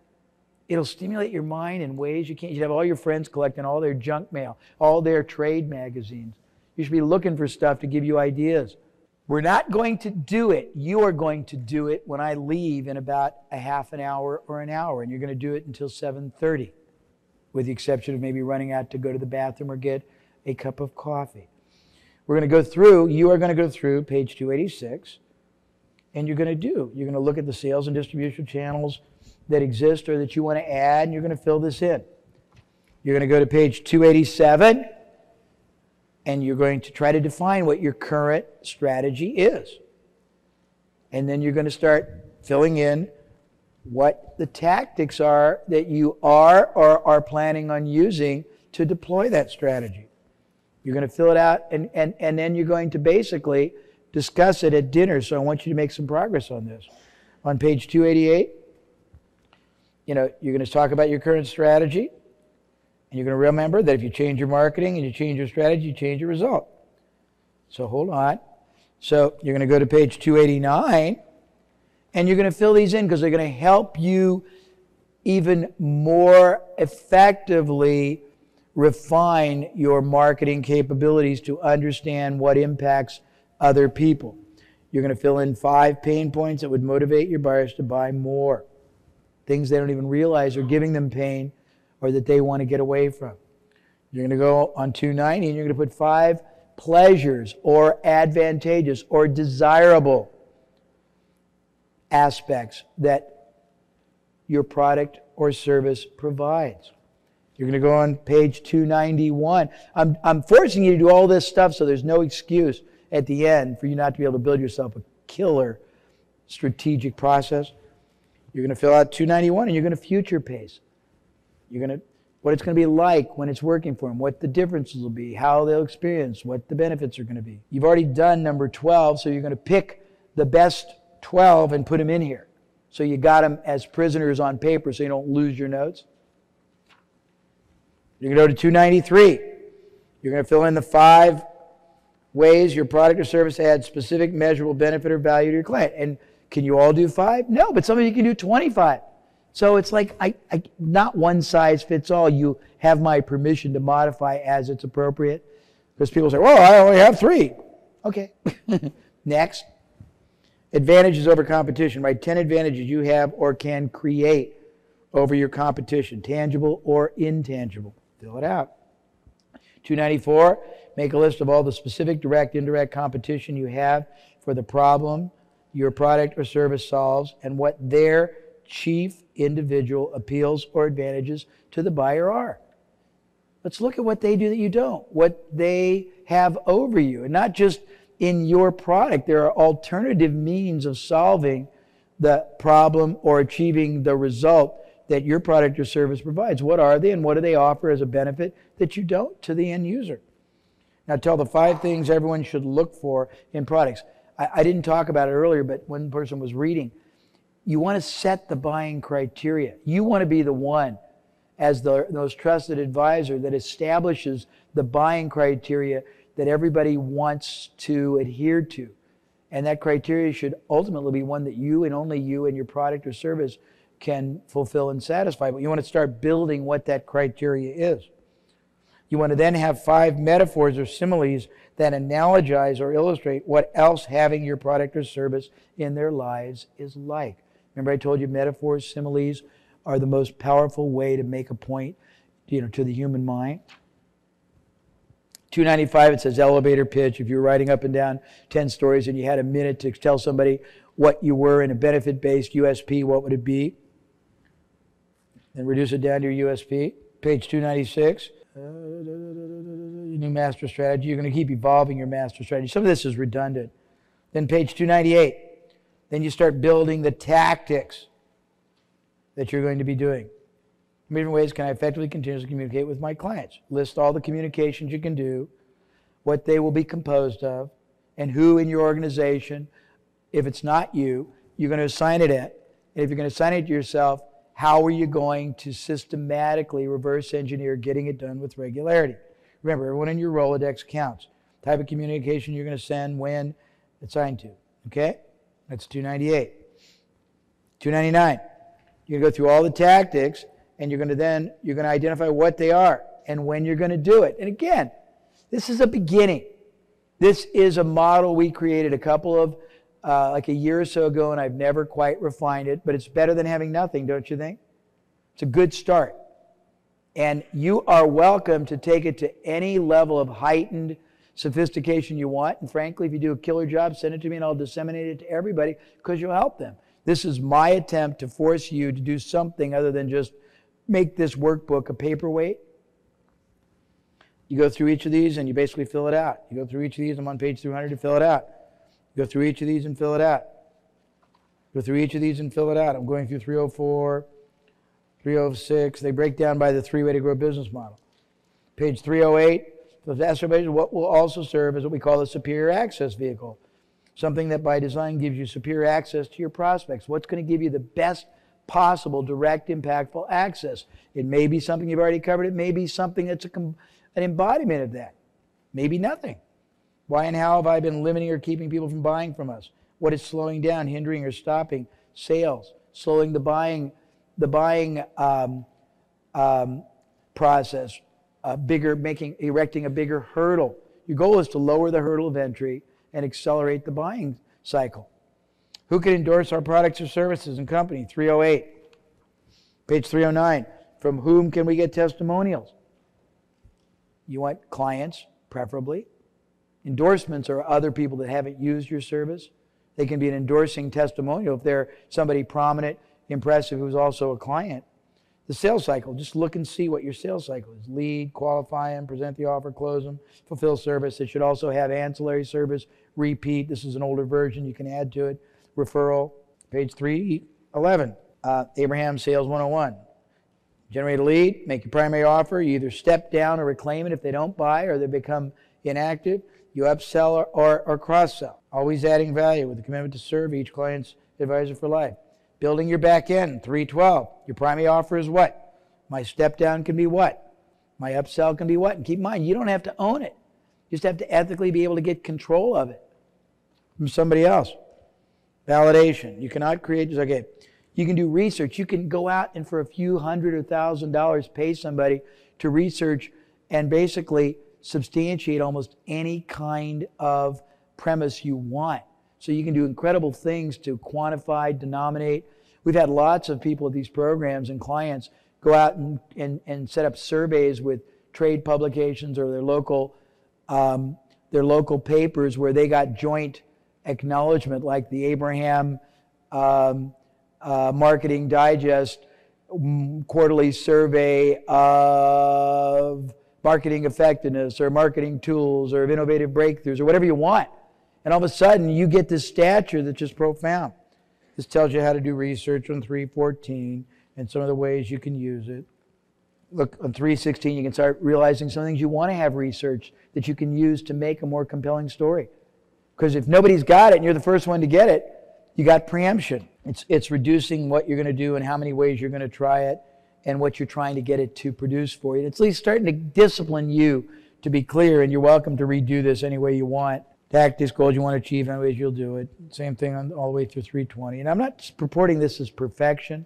It'll stimulate your mind in ways you can't. You'd have all your friends collecting all their junk mail, all their trade magazines. You should be looking for stuff to give you ideas. We're not going to do it. You are going to do it when I leave in about a half an hour or an hour, and you're going to do it until 7:30, with the exception of maybe running out to go to the bathroom or get a cup of coffee. We're going to go through. You are going to go through page 286, and you're going to do. You're going to look at the sales and distribution channels that exist or that you want to add, and you're going to fill this in. You're going to go to page 287 and you're going to try to define what your current strategy is. And then you're going to start filling in what the tactics are that you are or are planning on using to deploy that strategy. You're going to fill it out and, and, and then you're going to basically discuss it at dinner. So I want you to make some progress on this. On page 288, you know, you're going to talk about your current strategy. And you're going to remember that if you change your marketing and you change your strategy, you change your result. So hold on. So you're going to go to page 289 and you're going to fill these in because they're going to help you even more effectively refine your marketing capabilities to understand what impacts other people. You're going to fill in five pain points that would motivate your buyers to buy more. Things they don't even realize are giving them pain or that they want to get away from. You're going to go on 290 and you're going to put five pleasures or advantageous or desirable aspects that your product or service provides. You're going to go on page 291. I'm, I'm forcing you to do all this stuff so there's no excuse at the end for you not to be able to build yourself a killer strategic process. You're going to fill out 291 and you're going to future pace. You're going to what it's going to be like when it's working for them, what the differences will be, how they'll experience, what the benefits are going to be. You've already done number 12, so you're going to pick the best 12 and put them in here. So you got them as prisoners on paper so you don't lose your notes. You're going to go to 293. You're going to fill in the five ways your product or service adds specific measurable benefit or value to your client. And can you all do five? No, but some of you can do 25. So it's like I, I, not one size fits all. You have my permission to modify as it's appropriate. Because people say, well, I only have three. Okay. *laughs* Next. Advantages over competition, right? 10 advantages you have or can create over your competition, tangible or intangible. Fill it out. 294, make a list of all the specific direct, indirect competition you have for the problem your product or service solves and what their chief individual appeals or advantages to the buyer are. Let's look at what they do that you don't, what they have over you, and not just in your product. There are alternative means of solving the problem or achieving the result that your product or service provides. What are they and what do they offer as a benefit that you don't to the end user? Now, tell the five things everyone should look for in products. I, I didn't talk about it earlier, but one person was reading. You want to set the buying criteria. You want to be the one as the most trusted advisor that establishes the buying criteria that everybody wants to adhere to. And that criteria should ultimately be one that you and only you and your product or service can fulfill and satisfy. But you want to start building what that criteria is. You want to then have five metaphors or similes that analogize or illustrate what else having your product or service in their lives is like. Remember, I told you metaphors, similes are the most powerful way to make a point you know, to the human mind. 295, it says elevator pitch. If you're writing up and down 10 stories and you had a minute to tell somebody what you were in a benefit based USP, what would it be? Then reduce it down to your USP. Page 296. Uh, new master strategy. You're going to keep evolving your master strategy. Some of this is redundant. Then page 298. Then you start building the tactics that you're going to be doing. In different ways can I effectively continuously communicate with my clients? List all the communications you can do, what they will be composed of, and who in your organization, if it's not you, you're going to assign it at. And if you're going to assign it to yourself, how are you going to systematically reverse engineer getting it done with regularity? Remember, everyone in your Rolodex counts. Type of communication you're going to send, when, assigned to. Okay? That's 298. 299. You're going to go through all the tactics and you're going to then you're going to identify what they are and when you're going to do it. And again, this is a beginning. This is a model we created a couple of uh, like a year or so ago, and I've never quite refined it. But it's better than having nothing, don't you think? It's a good start. And you are welcome to take it to any level of heightened sophistication you want. And frankly, if you do a killer job, send it to me and I'll disseminate it to everybody because you'll help them. This is my attempt to force you to do something other than just make this workbook a paperweight. You go through each of these and you basically fill it out. You go through each of these, I'm on page 300 to fill it out. You go through each of these and fill it out. Go through each of these and fill it out. I'm going through 304, 306. They break down by the three way to grow business model. Page 308, the exacerbation, what will also serve as what we call a superior access vehicle. Something that by design gives you superior access to your prospects. What's going to give you the best possible direct, impactful access? It may be something you've already covered. It may be something that's a, an embodiment of that. Maybe nothing. Why and how have I been limiting or keeping people from buying from us? What is slowing down, hindering, or stopping sales? Slowing the buying, the buying um, um, process, a bigger, making, erecting a bigger hurdle. Your goal is to lower the hurdle of entry and accelerate the buying cycle. Who can endorse our products or services and company? 308. Page 309. From whom can we get testimonials? You want clients, preferably. Endorsements are other people that haven't used your service. They can be an endorsing testimonial if they're somebody prominent, impressive, who's also a client. The sales cycle, just look and see what your sales cycle is. Lead, qualify them, present the offer, close them, fulfill service. It should also have ancillary service, repeat. This is an older version, you can add to it. Referral, page 311. Uh, Abraham Sales 101. Generate a lead, make your primary offer. You either step down or reclaim it if they don't buy or they become inactive. You upsell or, or, or cross sell. Always adding value with a commitment to serve each client's advisor for life. Building your back end, 312. Your primary offer is what? My step down can be what? My upsell can be what? And keep in mind, you don't have to own it. You just have to ethically be able to get control of it from somebody else. Validation. You cannot create just okay. You can do research. You can go out and for a few hundred or thousand dollars pay somebody to research and basically substantiate almost any kind of premise you want. So you can do incredible things to quantify, denominate. We've had lots of people at these programs and clients go out and, and, and set up surveys with trade publications or their local um, their local papers where they got joint acknowledgement, like the Abraham um, uh, Marketing Digest mm, quarterly survey of marketing effectiveness or marketing tools or of innovative breakthroughs or whatever you want. And all of a sudden, you get this stature that's just profound. This tells you how to do research on 314 and some of the ways you can use it. Look, on 316, you can start realizing some things you want to have research that you can use to make a more compelling story. Because if nobody's got it and you're the first one to get it, you got preemption. It's, it's reducing what you're going to do and how many ways you're going to try it and what you're trying to get it to produce for you. It's at least starting to discipline you to be clear, and you're welcome to redo this any way you want. Tactics, goals you want to achieve, any ways you'll do it. Same thing on, all the way through 320. And I'm not purporting this as perfection.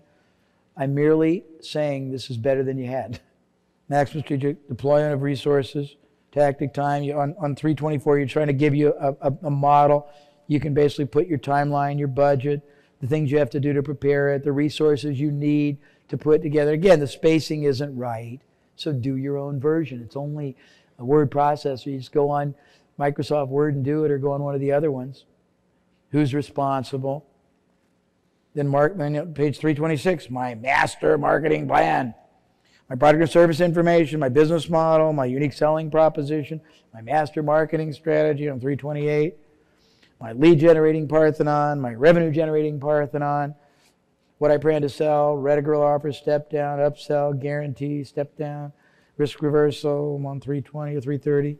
I'm merely saying this is better than you had. *laughs* Maximum strategic deployment of resources, tactic time. You, on, on 324, you're trying to give you a, a, a model. You can basically put your timeline, your budget, the things you have to do to prepare it, the resources you need to put together. Again, the spacing isn't right, so do your own version. It's only a word processor. You just go on Microsoft Word and do it, or go on one of the other ones. Who's responsible? Then mark page 326, my master marketing plan. My product or service information, my business model, my unique selling proposition, my master marketing strategy on 328, my lead generating Parthenon, my revenue generating Parthenon, what I plan to sell, reticle offer, step down, upsell, guarantee, step down, risk reversal, I'm on 320 or 330.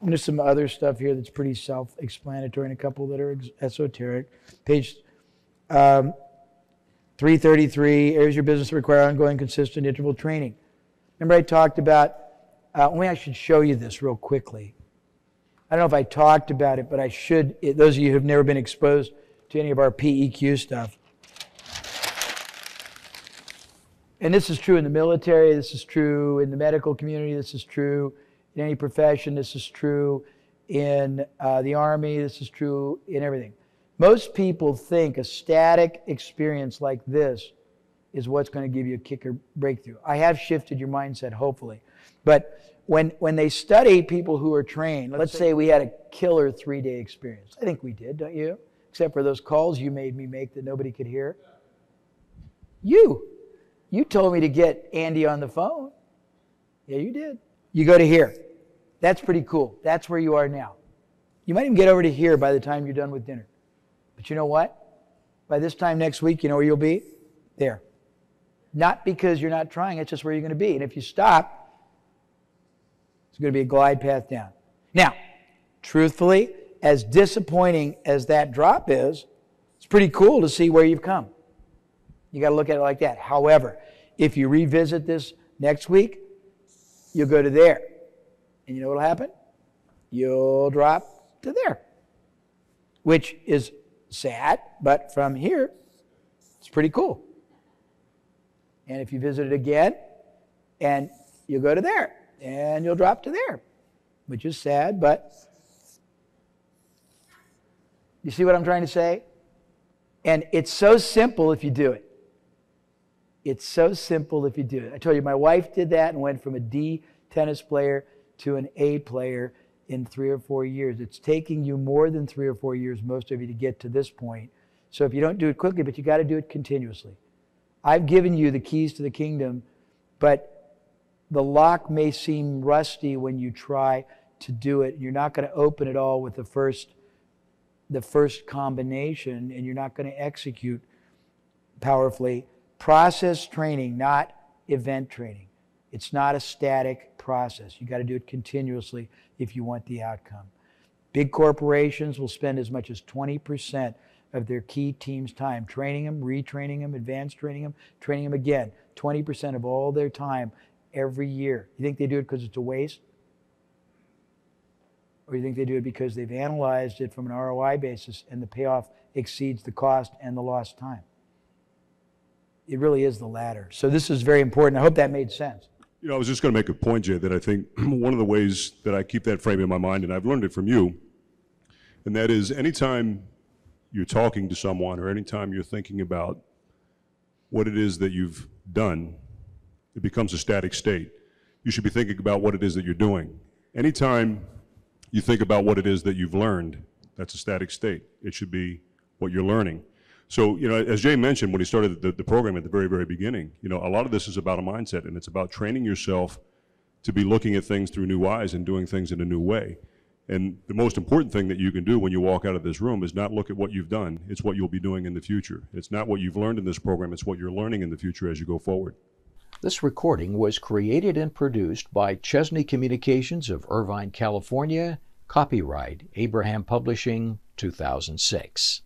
And there's some other stuff here that's pretty self explanatory and a couple that are esoteric. Page um, 333 areas your business require ongoing, consistent interval training. Remember, I talked about, uh, only I should show you this real quickly. I don't know if I talked about it, but I should. It, those of you who have never been exposed to any of our PEQ stuff. And this is true in the military, this is true in the medical community, this is true in any profession, this is true in uh, the Army, this is true in everything. Most people think a static experience like this is what's going to give you a kicker breakthrough. I have shifted your mindset, hopefully. But when, when they study people who are trained, let's say we had a killer three day experience. I think we did, don't you? Except for those calls you made me make that nobody could hear. You. You told me to get Andy on the phone. Yeah, you did. You go to here. That's pretty cool. That's where you are now. You might even get over to here by the time you're done with dinner. But you know what? By this time next week, you know where you'll be? There. Not because you're not trying, it's just where you're going to be. And if you stop, it's going to be a glide path down. Now, truthfully, as disappointing as that drop is, it's pretty cool to see where you've come. You got to look at it like that. However, if you revisit this next week, you'll go to there. And you know what'll happen? You'll drop to there. Which is sad, but from here, it's pretty cool. And if you visit it again, and you'll go to there, and you'll drop to there, which is sad, but you see what I'm trying to say? And it's so simple if you do it. It's so simple if you do it. I told you my wife did that and went from a D tennis player to an A player in three or four years. It's taking you more than three or four years, most of you, to get to this point. So if you don't do it quickly, but you got to do it continuously. I've given you the keys to the kingdom, but the lock may seem rusty when you try to do it. You're not going to open it all with the first the first combination and you're not going to execute powerfully. Process training, not event training. It's not a static process. You got to do it continuously if you want the outcome. Big corporations will spend as much as 20% of their key team's time training them, retraining them, advanced training them, training them again. 20% of all their time every year. You think they do it because it's a waste? Or you think they do it because they've analyzed it from an ROI basis and the payoff exceeds the cost and the lost time? It really is the latter. So this is very important. I hope that made sense. You know, I was just going to make a point, Jay, that I think *clears throat* one of the ways that I keep that frame in my mind, and I've learned it from you, and that is anytime you're talking to someone or anytime you're thinking about what it is that you've done, it becomes a static state. You should be thinking about what it is that you're doing. Anytime you think about what it is that you've learned, that's a static state. It should be what you're learning. So, you know, as Jay mentioned when he started the, the program at the very, very beginning, you know, a lot of this is about a mindset and it's about training yourself to be looking at things through new eyes and doing things in a new way. And the most important thing that you can do when you walk out of this room is not look at what you've done, it's what you'll be doing in the future. It's not what you've learned in this program, it's what you're learning in the future as you go forward. This recording was created and produced by Chesney Communications of Irvine, California. Copyright Abraham Publishing 2006.